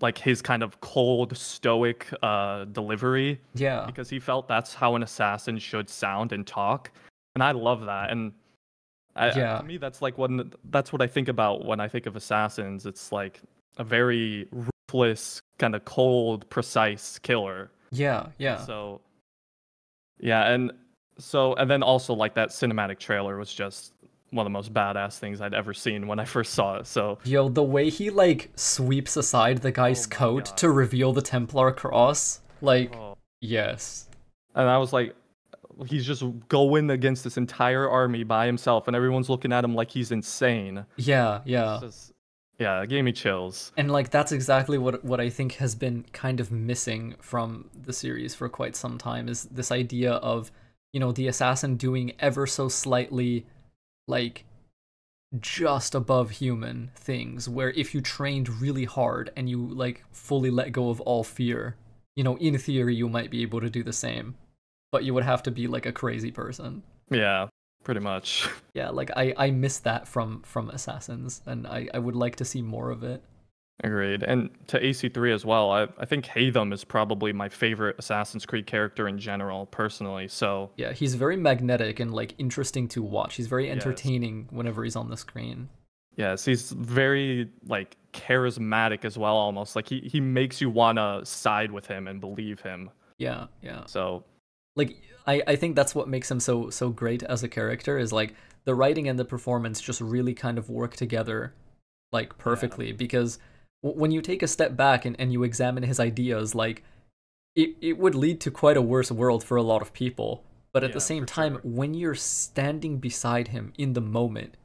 like his kind of cold stoic uh delivery yeah because he felt that's how an assassin should sound and talk and i love that and I, yeah. to me that's like when that's what i think about when i think of assassins it's like a very ruthless kind of cold precise killer yeah yeah so yeah and so and then also like that cinematic trailer was just one of the most badass things I'd ever seen when I first saw it. So yo, the way he like sweeps aside the guy's oh coat God. to reveal the Templar cross, like oh. yes. And I was like, he's just going against this entire army by himself, and everyone's looking at him like he's insane. Yeah, yeah. Just, yeah, it gave me chills. And like that's exactly what what I think has been kind of missing from the series for quite some time is this idea of you know the assassin doing ever so slightly like just above human things where if you trained really hard and you like fully let go of all fear you know in theory you might be able to do the same but you would have to be like a crazy person yeah pretty much *laughs* yeah like i i miss that from from assassins and i i would like to see more of it Agreed. And to AC3 as well, I, I think Haytham is probably my favorite Assassin's Creed character in general, personally. So Yeah, he's very magnetic and like interesting to watch. He's very entertaining yes. whenever he's on the screen. Yes, he's very like charismatic as well, almost. Like he, he makes you wanna side with him and believe him. Yeah, yeah. So like I, I think that's what makes him so so great as a character is like the writing and the performance just really kind of work together like perfectly yeah. because when you take a step back and, and you examine his ideas, like it, it would lead to quite a worse world for a lot of people. But at yeah, the same time, sure. when you're standing beside him in the moment,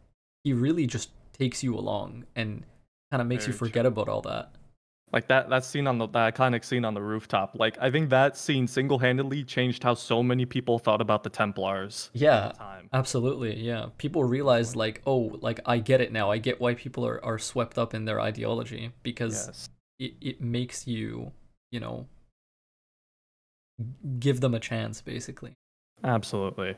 he really just takes you along and kind of makes Very you forget true. about all that. Like that that scene on the that iconic scene on the rooftop. Like I think that scene single-handedly changed how so many people thought about the Templars. Yeah. Absolutely. Yeah. People realized like, "Oh, like I get it now. I get why people are are swept up in their ideology because yes. it it makes you, you know, give them a chance basically." Absolutely.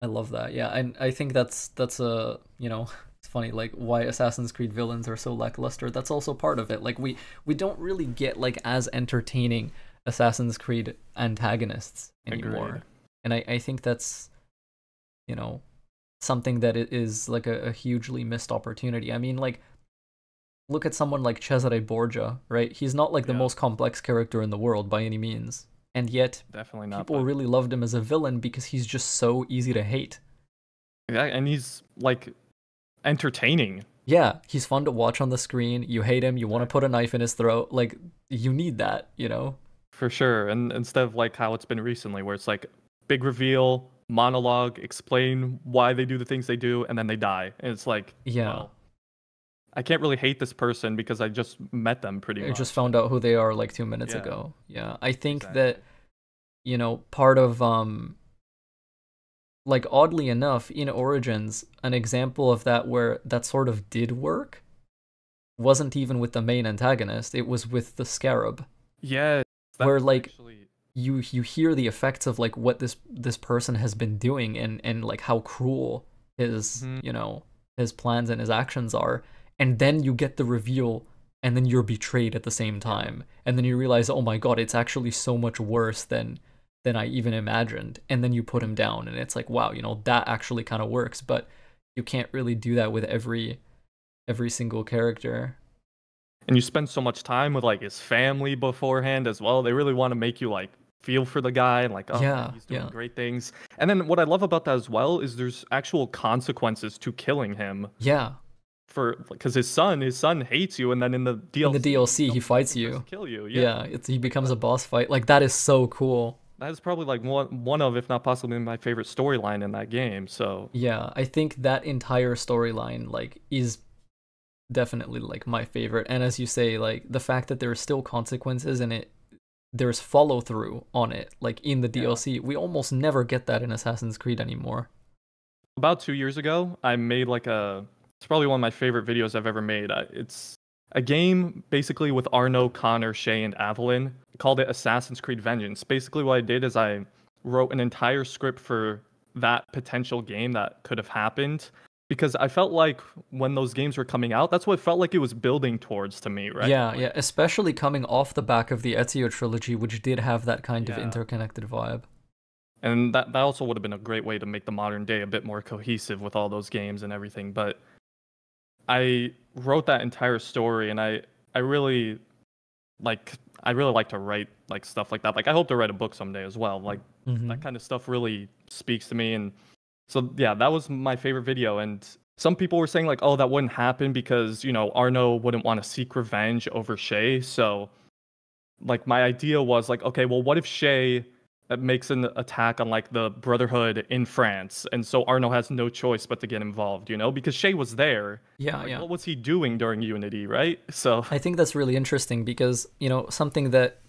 I love that. Yeah, and I think that's that's a, you know, *laughs* it's funny like why Assassin's Creed villains are so lackluster. That's also part of it. Like we we don't really get like as entertaining Assassin's Creed antagonists anymore. Agreed. And I I think that's you know something that is like a, a hugely missed opportunity. I mean like look at someone like Cesare Borgia, right? He's not like the yeah. most complex character in the world by any means. And yet definitely not people really loved him as a villain because he's just so easy to hate. Yeah, and he's like entertaining. Yeah, he's fun to watch on the screen. You hate him, you want to put a knife in his throat. Like you need that, you know? For sure. And instead of like how it's been recently where it's like big reveal, monologue, explain why they do the things they do and then they die. And it's like, yeah. Well, I can't really hate this person because I just met them pretty I much. just found out who they are like 2 minutes yeah. ago. Yeah. I think exactly. that you know, part of um like oddly enough in origins an example of that where that sort of did work wasn't even with the main antagonist it was with the scarab. Yeah where like actually... you you hear the effects of like what this this person has been doing and and like how cruel his Mhm. you know his plans and his actions are and then you get the reveal and then you're betrayed at the same time. And then you realize oh my god it's actually so much worse than than I even imagined and then you put him down and it's like wow you know that actually kind of works but you can't really do that with every every single character and you spend so much time with like his family beforehand as well. They really want to make you like feel for the guy and like, oh, man, Yeah, he's doing yeah. great things. And then what I love about that as well is there's actual consequences to killing him yeah for because his son, his son hates you, and then in the DLC, in the DLC he comes fights you kill you. yeah, Yeah, it's he becomes a boss fight like that is so cool that is probably like one one of, if not possibly my favorite storyline in that game. So Yeah, I think that entire storyline like is definitely like my favorite. And as you say, like the fact that there are still consequences and it there's follow through on it, like in the Yeah. DLC, we almost never get that in Assassin's Creed anymore. about two years ago, I made like a. It's probably one of my favorite videos I've ever made. It's a game basically with Arno, Connor, Shay, and Aveline. I called it Assassin's Creed Vengeance. Basically, what I did is I wrote an entire script for that potential game that could have happened because I felt like when those games were coming out, that's what it felt like it was building towards to me, right? Yeah, yeah, especially coming off the back of the Ezio trilogy, which did have that kind of interconnected vibe. and that that also would have been a great way to make the modern day a bit more cohesive with all those games and everything but i wrote that entire story and i i really like i really like to write like stuff like that. Like i hope to write a book someday as well. Like Mhm. that kind of stuff really speaks to me and so yeah that was my favorite video. And some people were saying like oh that wouldn't happen because you know arno wouldn't want to seek revenge over shay. So like my idea was like okay well what if shay uh, makes an attack on like the brotherhood in france and so arno has no choice but to get involved you know because shay was there Yeah, like, yeah. what was he doing during unity right so I think that's really interesting because, you know, something that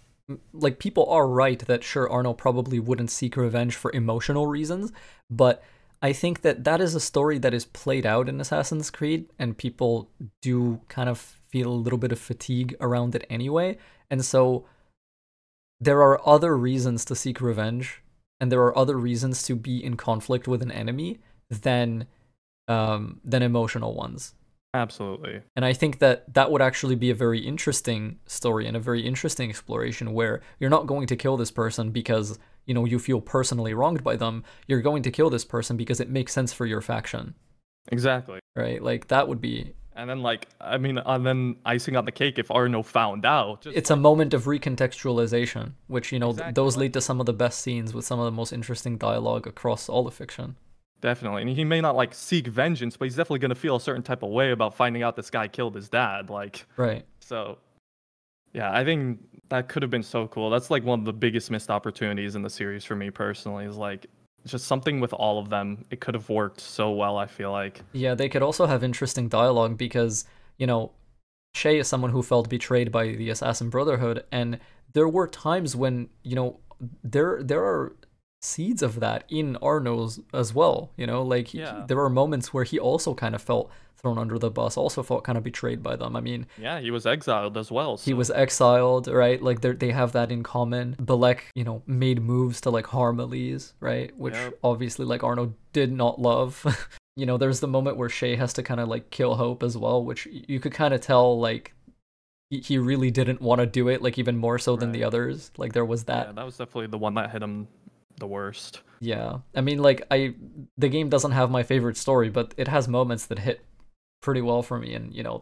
like people are right that sure Arno probably wouldn't seek revenge for emotional reasons, but I think that that is a story that is played out in Assassin's Creed and people do kind of feel a little bit of fatigue around it anyway. And so there are other reasons to seek revenge and there are other reasons to be in conflict with an enemy than um than emotional ones. absolutely And I think that that would actually be a very interesting story and a very interesting exploration where you're not going to kill this person because, you know, you feel personally wronged by them. You're going to kill this person because it makes sense for your faction, exactly right? Like that would be and then like i mean and then icing on the cake if arno found out just it's a moment of recontextualization, which, you know, Exactly, those lead to some of the best scenes with some of the most interesting dialogue across all of fiction. Definitely. And he may not like seek vengeance, but he's definitely going to feel a certain type of way about finding out this guy killed his dad. Like, Right. so yeah, I think that could have been so cool. That's like one of the biggest missed opportunities in the series for me personally is like just something with all of them. It could have worked so well, I feel like. Yeah, they could also have interesting dialogue because, you know, Shay is someone who felt betrayed by the Assassin Brotherhood, and there were times when, you know, there there are seeds of that in Arno's as well. You know, like he- Yeah. there are moments where he also kind of felt thrown under the bus, also felt kind of betrayed by them. I mean, Yeah, he was exiled as well. he was exiled, right? Like they they have that in common. Bellec, you know, made moves to like harm Elise, right? Which Yep. obviously like Arno did not love. *laughs* you know, there's the moment where Shay has to kind of like kill Hope as well, which you could kind of tell like he, he really didn't want to do it, like even more so than the others. Like there was that Yeah, that was definitely the one that hit him the worst. yeah. I mean, like I, the game doesn't have my favorite story, but it has moments that hit pretty well for me. And you know,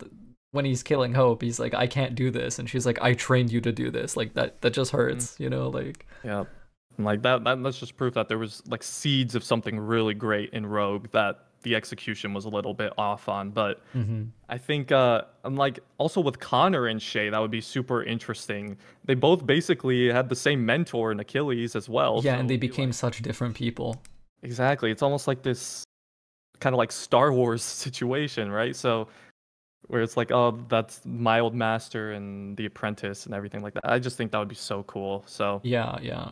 when he's killing Hope, he's like, "I can't do this," and she's like, "I trained you to do this." Like that, that just hurts. You know, like Yeah. And like that, that that's just proof that there was like seeds of something really great in Rogue that the execution was a little bit off on. But mhm. I think uh and like also with Connor and Shay, that would be super interesting. They both basically had the same mentor in Achilles as well. yeah, so and they became like- such different people. exactly. It's almost like this kind of like Star Wars *laughs* situation, right? So where it's like, oh, that's my old master and the apprentice and everything like that. I just think that would be so cool. So Yeah, yeah.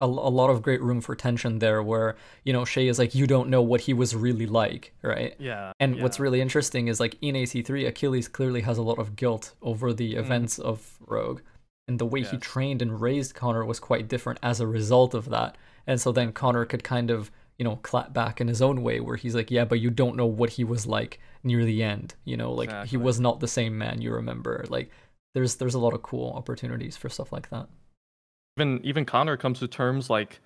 A, a lot of great room for tension there where, you know, Shay is like, you don't know what he was really like, right? yeah. And what's really interesting is like in AC3, Achilles clearly has a lot of guilt over the Mm. events of Rogue. and the way he trained and raised Connor was quite different as a result of that. And so then Connor could kind of, you know, clap back in his own way where he's like, yeah, but you don't know what he was like near the end, you know, like he was not the same man you remember. Like there's there's a lot of cool opportunities for stuff like that. even even Connor comes to terms like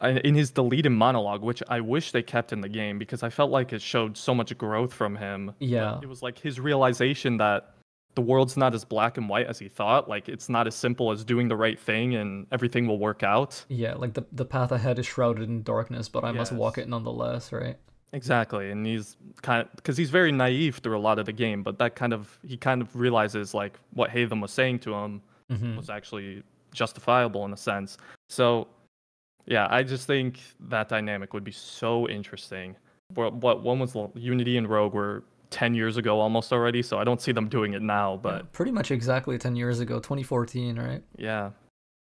in his deleted monologue, which I wish they kept in the game because I felt like it showed so much growth from him. Yeah. it was like his realization that the world's not as black and white as he thought. Like it's not as simple as doing the right thing and everything will work out. Yeah, like the the path ahead is shrouded in darkness, but I must walk it nonetheless, right? Exactly, and he's kind of because he's very naive through a lot of the game, but that kind of he kind of realizes like what Haytham was saying to him hmm was actually justifiable in a sense. So, yeah, I just think that dynamic would be so interesting. What what one was Unity and Rogue were ten years ago almost already, so I don't see them doing it now. But pretty much exactly 10 years ago, 2014, right? yeah,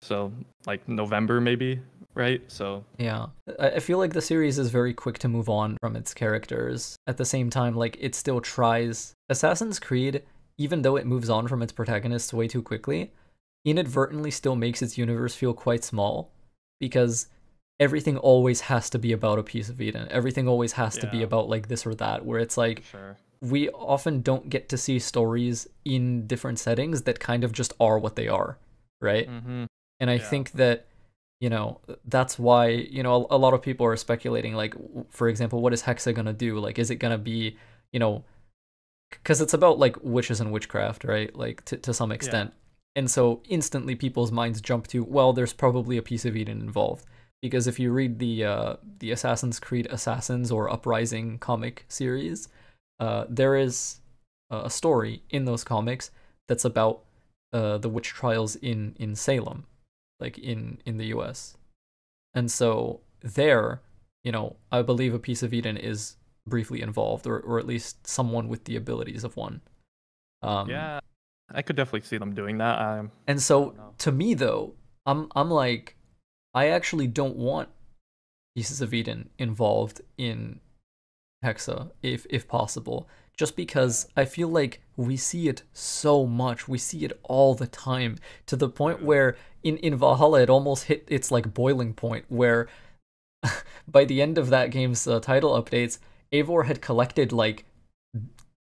so like November maybe, right? So Yeah. I I feel like the series is very quick to move on from its characters. At the same time, like it still tries. Assassin's Creed, even though it moves on from its protagonists way too quickly, inadvertently still makes its universe feel quite small because everything always has to be about a piece of Eden. Everything always has to be about like this or that, where it's like sure, we often don't get to see stories in different settings that kind of just are what they are, right? mm-hmm. And I Yeah. think that, you know, that's why, you know, a, a lot of people are speculating, like, for example, what is Hexa going to do? Like, is it going to be, you know, because it's about, like, witches and witchcraft, right? Like, to, to some extent. And so instantly people's minds jump to, well, there's probably a piece of Eden involved. Because if you read the uh, the Assassin's Creed Assassins or Uprising comic series, uh, there is a a story in those comics that's about uh, the witch trials in in Salem, like in in the U.S. And so there, you know, I believe a piece of Eden is briefly involved, or or at least someone with the abilities of one. Um, yeah, I could definitely see them doing that. Um, And so to me though, I'm I'm like I actually don't want pieces of Eden involved in Hexa if if possible. Just because I feel like we see it so much. We see it all the time to the point where in, in Valhalla it almost hit its like boiling point where *laughs* by the end of that game's uh, title updates, Eivor had collected like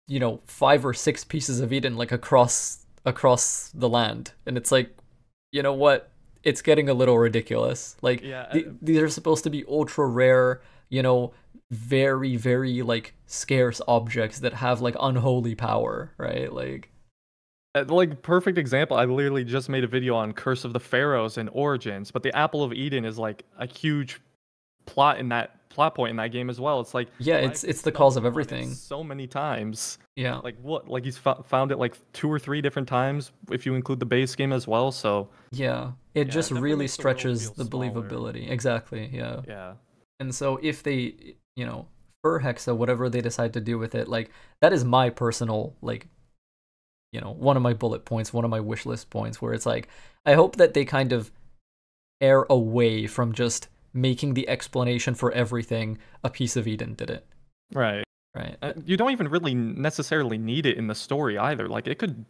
you know five or six pieces of Eden like across across the land, and it's like, you know what? It's getting a little ridiculous. Like Yeah, th- uh, these are supposed to be ultra rare, you know, very very like scarce objects that have like unholy power, right? Like Uh, like perfect example i literally just made a video on curse of the pharaohs and origins but the apple of eden is like a huge plot in that plot point in that game as well it's like Yeah, it's- it's the cause of stumbled on it everything. so many times yeah. like what like he's fo- found it like two or three different times if you include the base game as well so Yeah, it Yeah, just it really the stretches the smaller. believability. Exactly, yeah. yeah And so if they, you know, for Hexa, whatever they decide to do with it, like that is my personal, like, you know, one of my bullet points, one of my wish list points, where it's like, I hope that they kind of err away from just making the explanation for everything a piece of Eden did it, right right? Uh, you don't even really necessarily need it in the story either like it could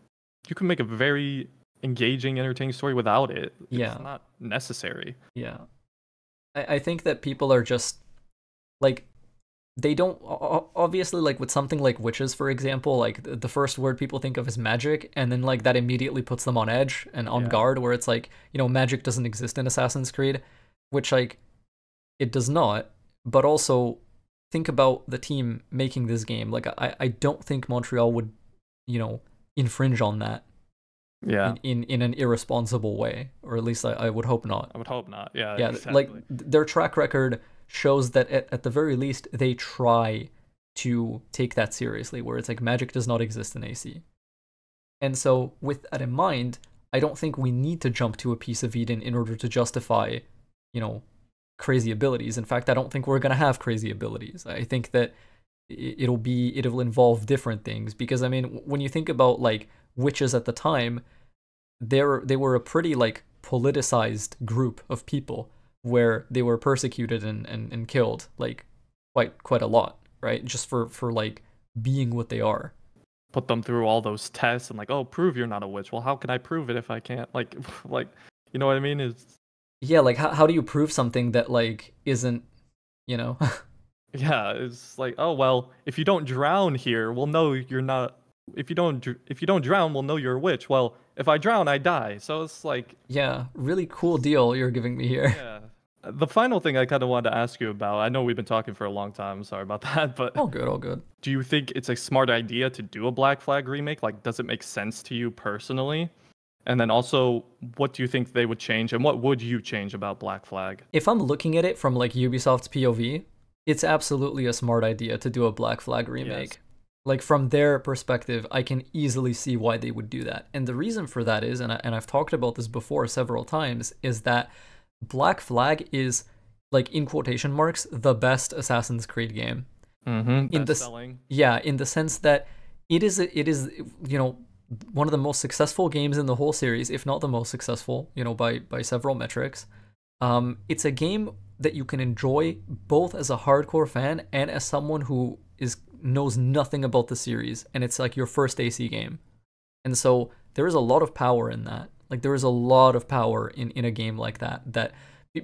you could make a very engaging entertaining story without it it's Yeah. not necessary Yeah. I, I think that people are just like they don't o- o- obviously like with something like witches for example like the the first word people think of is magic and then like that immediately puts them on edge and on Yeah. guard where it's like you know magic doesn't exist in Assassin's Creed which like it does not. But also think about the team making this game. Like I I don't think Montreal would you know infringe on that yeah. in, in in an irresponsible way or at least I, I would hope not. I would hope not. Yeah yeah exactly. like their track record shows that at, at the very least they try to take that seriously where it's like magic does not exist in ac and so with that in mind i don't think we need to jump to a piece of eden in order to justify you know crazy abilities. In fact i don't think we're going to have crazy abilities. I think that it'll be it'll involve different things because i mean when you think about like witches at the time they're they were a pretty like politicized group of people where they were persecuted and, and, and killed like quite quite a lot right just for for like being what they are put them through all those tests and like, oh, prove you're not a witch. Well, how can I prove it if I can't? Like, *laughs* like, you know what I mean? Is yeah, like how how do you prove something that like isn't, you know? *laughs* yeah, it's like, oh well, if you don't drown here, we'll know you're not. If you don't, if you don't drown, we'll know you're a witch. Well, if I drown, I die. So it's like, yeah, really cool deal you're giving me here. Yeah. The final thing I kind of wanted to ask you about, I know we've been talking for a long time, sorry about *laughs* that, but all good, all good. Do you think it's a smart idea to do a Black Flag remake? Like, does it make sense to you personally? And then also, what do you think they would change, and what would you change about Black Flag? If I'm looking at it from like Ubisoft's POV, it's absolutely a smart idea to do a Black Flag remake. Yes. Like from their perspective, I can easily see why they would do that. And the reason for that is, and, I, and I've talked about this before several times, is that Black Flag is like in quotation marks the best Assassin's Creed game. Mm-hmm, in the selling. yeah, in the sense that it is it is you know one of the most successful games in the whole series, if not the most successful, you know by by several metrics. Um, it's a game that you can enjoy both as a hardcore fan and as someone who is knows nothing about the series, and it's like your first AC game, and so there is a lot of power in that. Like there is a lot of power in in a game like that that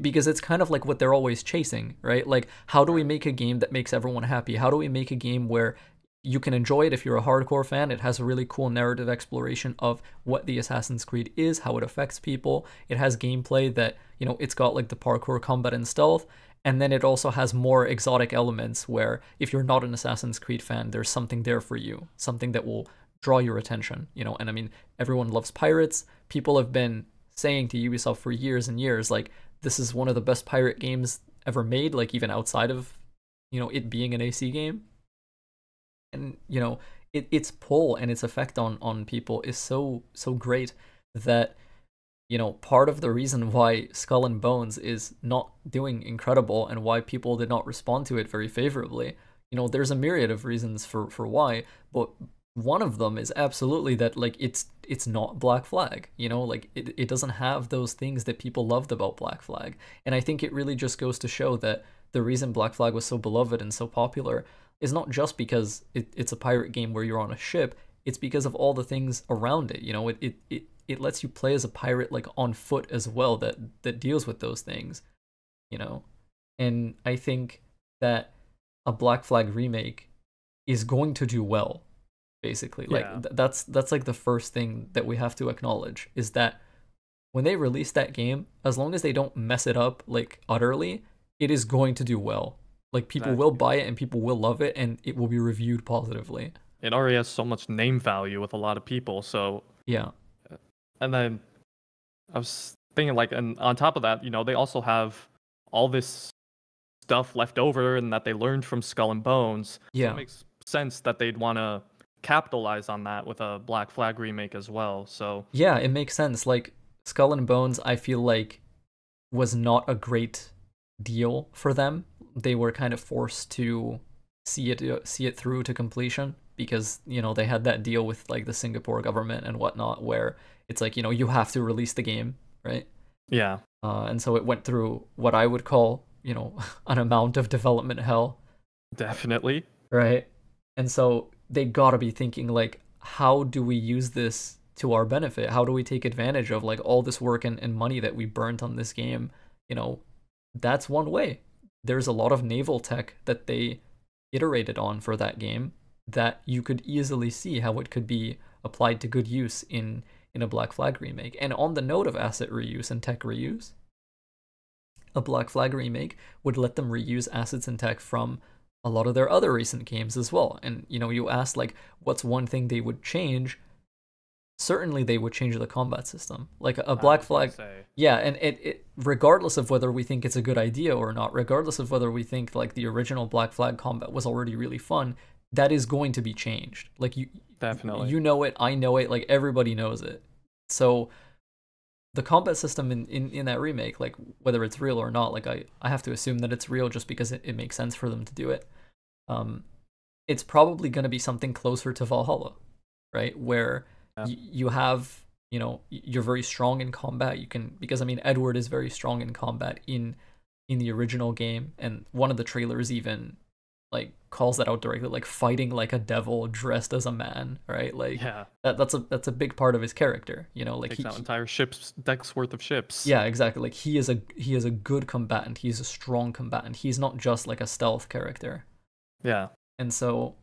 because it's kind of like what they're always chasing, right? Like how do we make a game that makes everyone happy? How do we make a game where you can enjoy it if you're a hardcore fan. It has a really cool narrative exploration of what the Assassin's Creed is, how it affects people. It has gameplay that, you know, it's got like the parkour combat and stealth. And then it also has more exotic elements where if you're not an Assassin's Creed fan, there's something there for you, something that will draw your attention, you know. And I mean, everyone loves pirates. People have been saying to Ubisoft for years and years, like, this is one of the best pirate games ever made, like, even outside of, you know, it being an AC game. And, you know, it, its pull and its effect on, on people is so, so great that, you know, part of the reason why Skull and Bones is not doing incredible and why people did not respond to it very favorably you know there's a myriad of reasons for for why but one of them is absolutely that like it's it's not black flag you know? Like it, it doesn't have those things that people loved about black flag. And i think it really just goes to show that the reason black flag was so beloved and so popular is not just because it, it's a pirate game where you're on a ship. It's because of all the things around it you know? It, it it it lets you play as a pirate like on foot as well that that deals with those things you know? And i think that a black flag remake is going to do well basically. Like th- that's that's like the first thing that we have to acknowledge is that when they release that game as long as they don't mess it up like utterly it is going to do well. Like people will buy it and people will love it and it will be reviewed positively. It already has so much name value with a lot of people so yeah. And then i was thinking like and on top of that you know they also have all this stuff left over and that they learned from skull and bones. Yeah so it makes sense that they'd want to capitalize on that with a Black Flag remake as well. So yeah, it makes sense. Like Skull and Bones, I feel like was not a great deal for them. They were kind of forced to see it uh, see it through to completion because you know they had that deal with like the Singapore government and whatnot, where it's like you know you have to release the game, right? Yeah. Uh, and so it went through what I would call you know *laughs* an amount of development hell. Definitely. Right. And so they gotta be thinking like, how do we use this to our benefit? How do we take advantage of like all this work and, and money that we burnt on this game? You know, that's one way. There's a lot of naval tech that they iterated on for that game that you could easily see how it could be applied to good use in in a Black Flag remake. And on the note of asset reuse and tech reuse, a Black Flag remake would let them reuse assets and tech from a lot of their other recent games as well. And you know, you asked like what's one thing they would change? Certainly they would change the combat system. Like a, Black Flag Yeah, and it, it regardless of whether we think it's a good idea or not, regardless of whether we think like the original Black Flag combat was already really fun, that is going to be changed. Like you Definitely. You know it, I know it, like everybody knows it. So the combat system in, in, in that remake, like whether it's real or not, like I, I have to assume that it's real just because it, it makes sense for them to do it. Um, it's probably going to be something closer to Valhalla, right? Where yeah. y- you have, you know, you're very strong in combat. You can because I mean Edward is very strong in combat in in the original game, and one of the trailers even like calls that out directly, like fighting like a devil dressed as a man, right? Like Yeah, that, that's a that's a big part of his character, you know. Like takes he, out entire ships decks worth of ships. yeah, exactly. Like he is a he is a good combatant. He's a strong combatant. He's not just like a stealth character. yeah, And so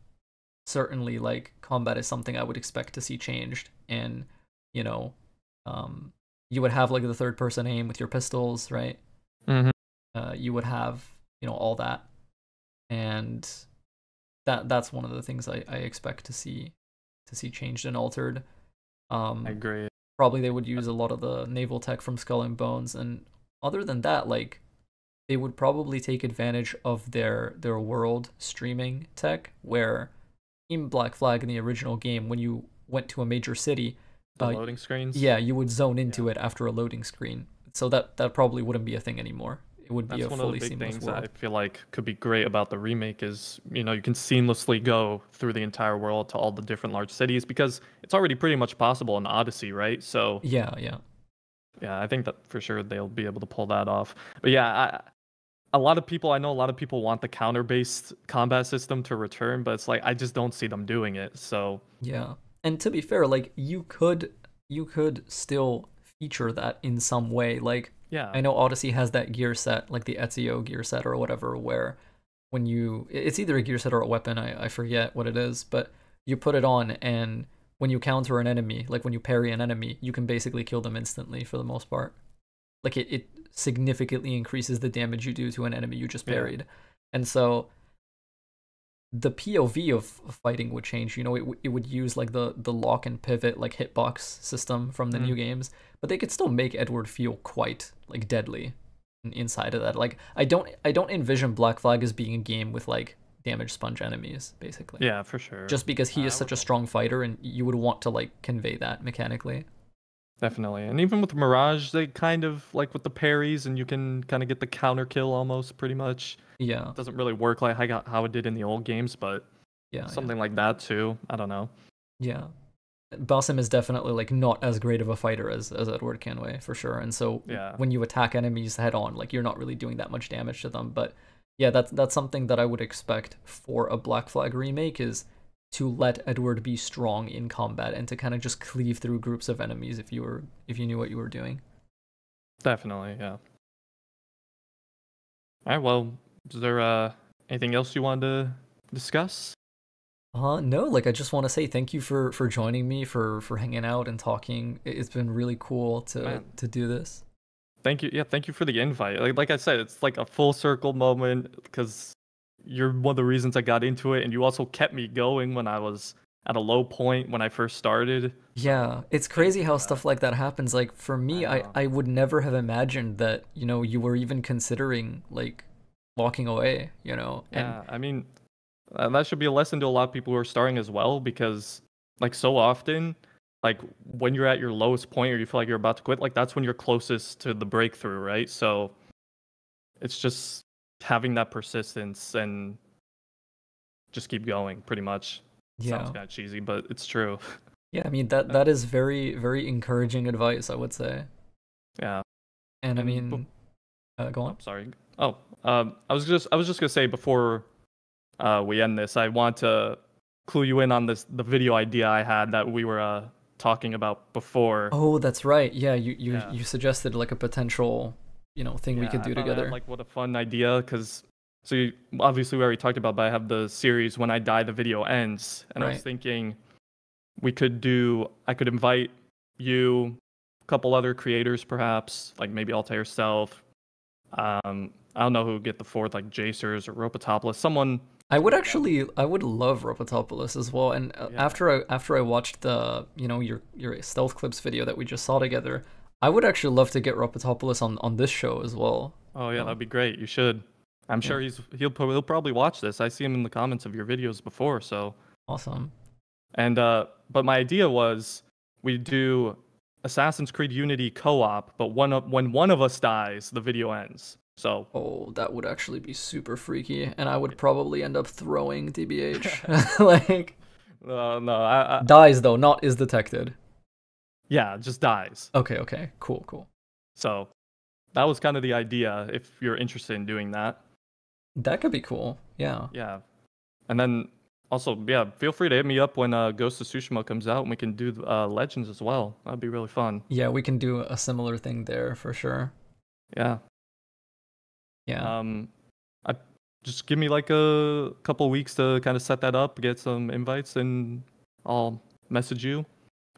certainly like combat is something I would expect to see changed and you know um you would have like the third person aim with your pistols, right? Mm-hmm. Uh you would have, you know, all that. And that that's one of the things I, I expect to see to see changed and altered. Um I agree. probably they would use a lot of the naval tech from Skull and Bones, and other than that, like they would probably take advantage of their their world streaming tech, where in Black Flag in the original game, when you went to a major city, The uh, loading screens. yeah, you would zone into it after a loading screen. So that that probably wouldn't be a thing anymore. It would be That's a one of the big things world. that I feel like could be great about the remake is, you know, you can seamlessly go through the entire world to all the different large cities because it's already pretty much possible in Odyssey, right? So Yeah, yeah, yeah, I think that for sure they'll be able to pull that off. But yeah, I, a lot of people, I know a lot of people want the counter-based combat system to return, but it's like I just don't see them doing it. So yeah. And to be fair, like you could you could still feature that in some way, like yeah, I know Odyssey has that gear set, like the Ezio gear set or whatever, where when you it's either a gear set or a weapon, I, I forget what it is, but you put it on and when you counter an enemy, like when you parry an enemy, you can basically kill them instantly for the most part. Like it, it significantly increases the damage you do to an enemy you just Yeah. parried. And so the POV of fighting would change. You know, it, w- it would use like the the lock and pivot like hitbox system from the Mhm. new games, but they could still make Edward feel quite like deadly inside of that. Like I don't I don't envision Black Flag as being a game with like damage sponge enemies basically. yeah, for sure. Just because he I is such a strong fighter and you would want to like convey that mechanically. Definitely. And even with Mirage, they kind of like with the parries and you can kind of get the counter kill almost pretty much. Yeah. It doesn't really work like how how it did in the old games, but Yeah. yeah. something like that too. I don't know. Yeah. Basim is definitely like not as great of a fighter as, as Edward Kenway for sure. And so Yeah. when you attack enemies head on, like you're not really doing that much damage to them. But yeah, that's that's something that I would expect for a Black Flag remake is to let Edward be strong in combat and to kind of just cleave through groups of enemies if you were if you knew what you were doing. Definitely, yeah. All right, well, is there uh anything else you wanted to discuss? Uh no, like I just want to say thank you for for joining me for for hanging out and talking. It- It's been really cool to Man. to do this. Thank you. Yeah, thank you for the invite. Like like I said, it's like a full circle moment because you're one of the reasons I got into it and you also kept me going when I was at a low point when I first started. Yeah, it's crazy how stuff like that happens. Like for me, I I. I would never have imagined that, you know, you were even considering like walking away, you know. And Yeah, I mean, uh, that should be a lesson to a lot of people who are starting as well because, like, so often, like when you're at your lowest point or you feel like you're about to quit, like that's when you're closest to the breakthrough, right? So it's just having that persistence and just keep going, pretty much. yeah. Sounds kind of cheesy, but it's true. Yeah, I mean that that is very very encouraging advice, I would say. yeah. And I mean uh, go on. sorry. Oh, um, I was just I was just gonna say before uh, we end this, I want to clue you in on this the video idea I had that we were uh, talking about before. Oh, that's right. Yeah, you you, Yeah. you suggested like a potential, you know, thing we Yeah, could I do thought that, together. Like what a fun idea, because so you, obviously we already talked about, but I have the series when I die the video ends, and I was thinking we could do I could invite you, a couple other creators perhaps, like maybe Altair yourself. Um, I don't know who would get the fourth, like Jacers or Ropatopoulos, someone. I would actually, I would love Ropatopoulos as well. And uh, Yeah. after I after I watched the, you know, your your stealth clips video that we just saw together, I would actually love to get Ropatopoulos on on this show as well. Oh yeah, Oh. that'd be great. You should. I'm Yeah. sure he's he'll he'll probably watch this. I see him in the comments of your videos before, so. Awesome. And uh, but my idea was we do Assassin's Creed Unity co-op, but one of, when one of us dies, the video ends. So Oh, that would actually be super freaky, and I would probably end up throwing DBH. *laughs* *laughs* like no, no, I, I, dies though, not is detected. Yeah, just dies. Okay, okay, cool, cool. So that was kind of the idea. If you're interested in doing that, That could be cool. Yeah. yeah. and then also yeah, feel free to hit me up when uh, Ghost of Tsushima comes out, and we can do uh, Legends as well. That'd be really fun. Yeah, we can do a similar thing there for sure. Yeah. Yeah. Um, I just give me like a couple weeks to kind of set that up, get some invites, and I'll message you,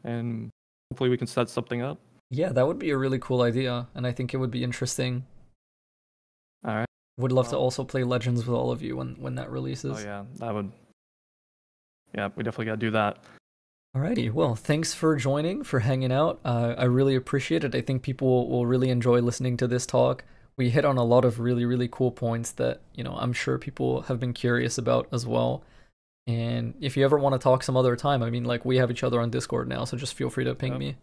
and hopefully we can set something up. Yeah, that would be a really cool idea, and I think it would be interesting. All right. Would love to also play Legends with all of you when when that releases. Oh yeah, that would. Yeah, we definitely gotta do that. Alrighty, well, thanks for joining, for hanging out. Uh, I really appreciate it. I think people will, will really enjoy listening to this talk. We hit on a lot of really, really cool points that, you know, I'm sure people have been curious about as well. And if you ever want to talk some other time, I mean, like, we have each other on Discord now, so just feel free to ping Yep. me.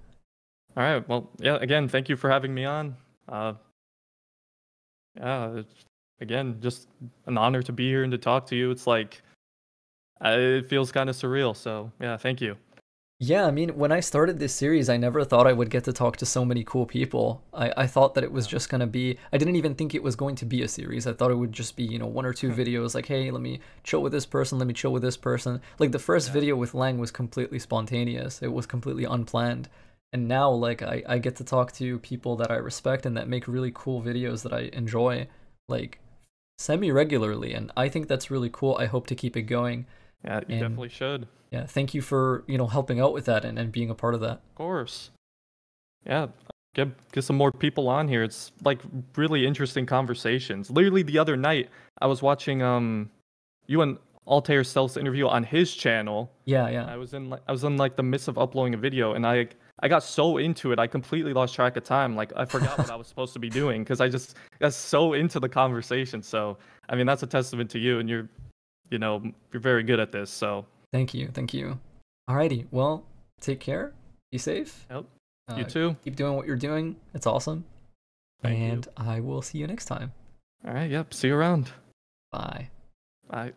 All right. Well, yeah. Again, thank you for having me on. Uh, yeah. It's, again, just an honor to be here and to talk to you. It's like it feels kind of surreal. So yeah, thank you. Yeah, I mean, when I started this series, I never thought I would get to talk to so many cool people. I, I thought that it was just going to be, I didn't even think it was going to be a series. I thought it would just be, you know, one or two hmm. videos like, hey, let me chill with this person, let me chill with this person. Like the first Yeah. video with Lang was completely spontaneous, it was completely unplanned. And now, like, I, I get to talk to people that I respect and that make really cool videos that I enjoy, like, semi regularly. And I think that's really cool. I hope to keep it going. Yeah, you And- definitely should. Yeah, thank you for, you know, helping out with that and, and being a part of that. Of course. Yeah, get get some more people on here. It's like really interesting conversations. Literally the other night, I was watching um, you and Altair Stealth's interview on his channel. Yeah, yeah. I was in like I was in like the midst of uploading a video, and I I got so into it, I completely lost track of time. Like I forgot what I was supposed to be doing because I just got so into the conversation. So I mean, that's a testament to you, and you're, you know, you're very good at this. So Thank you, thank you. Alrighty, well, take care. Be safe. Yep, Uh, you too. Keep doing what you're doing. It's awesome. Thank you. and I will see you next time. All right. Yep. See you around. Bye. Bye.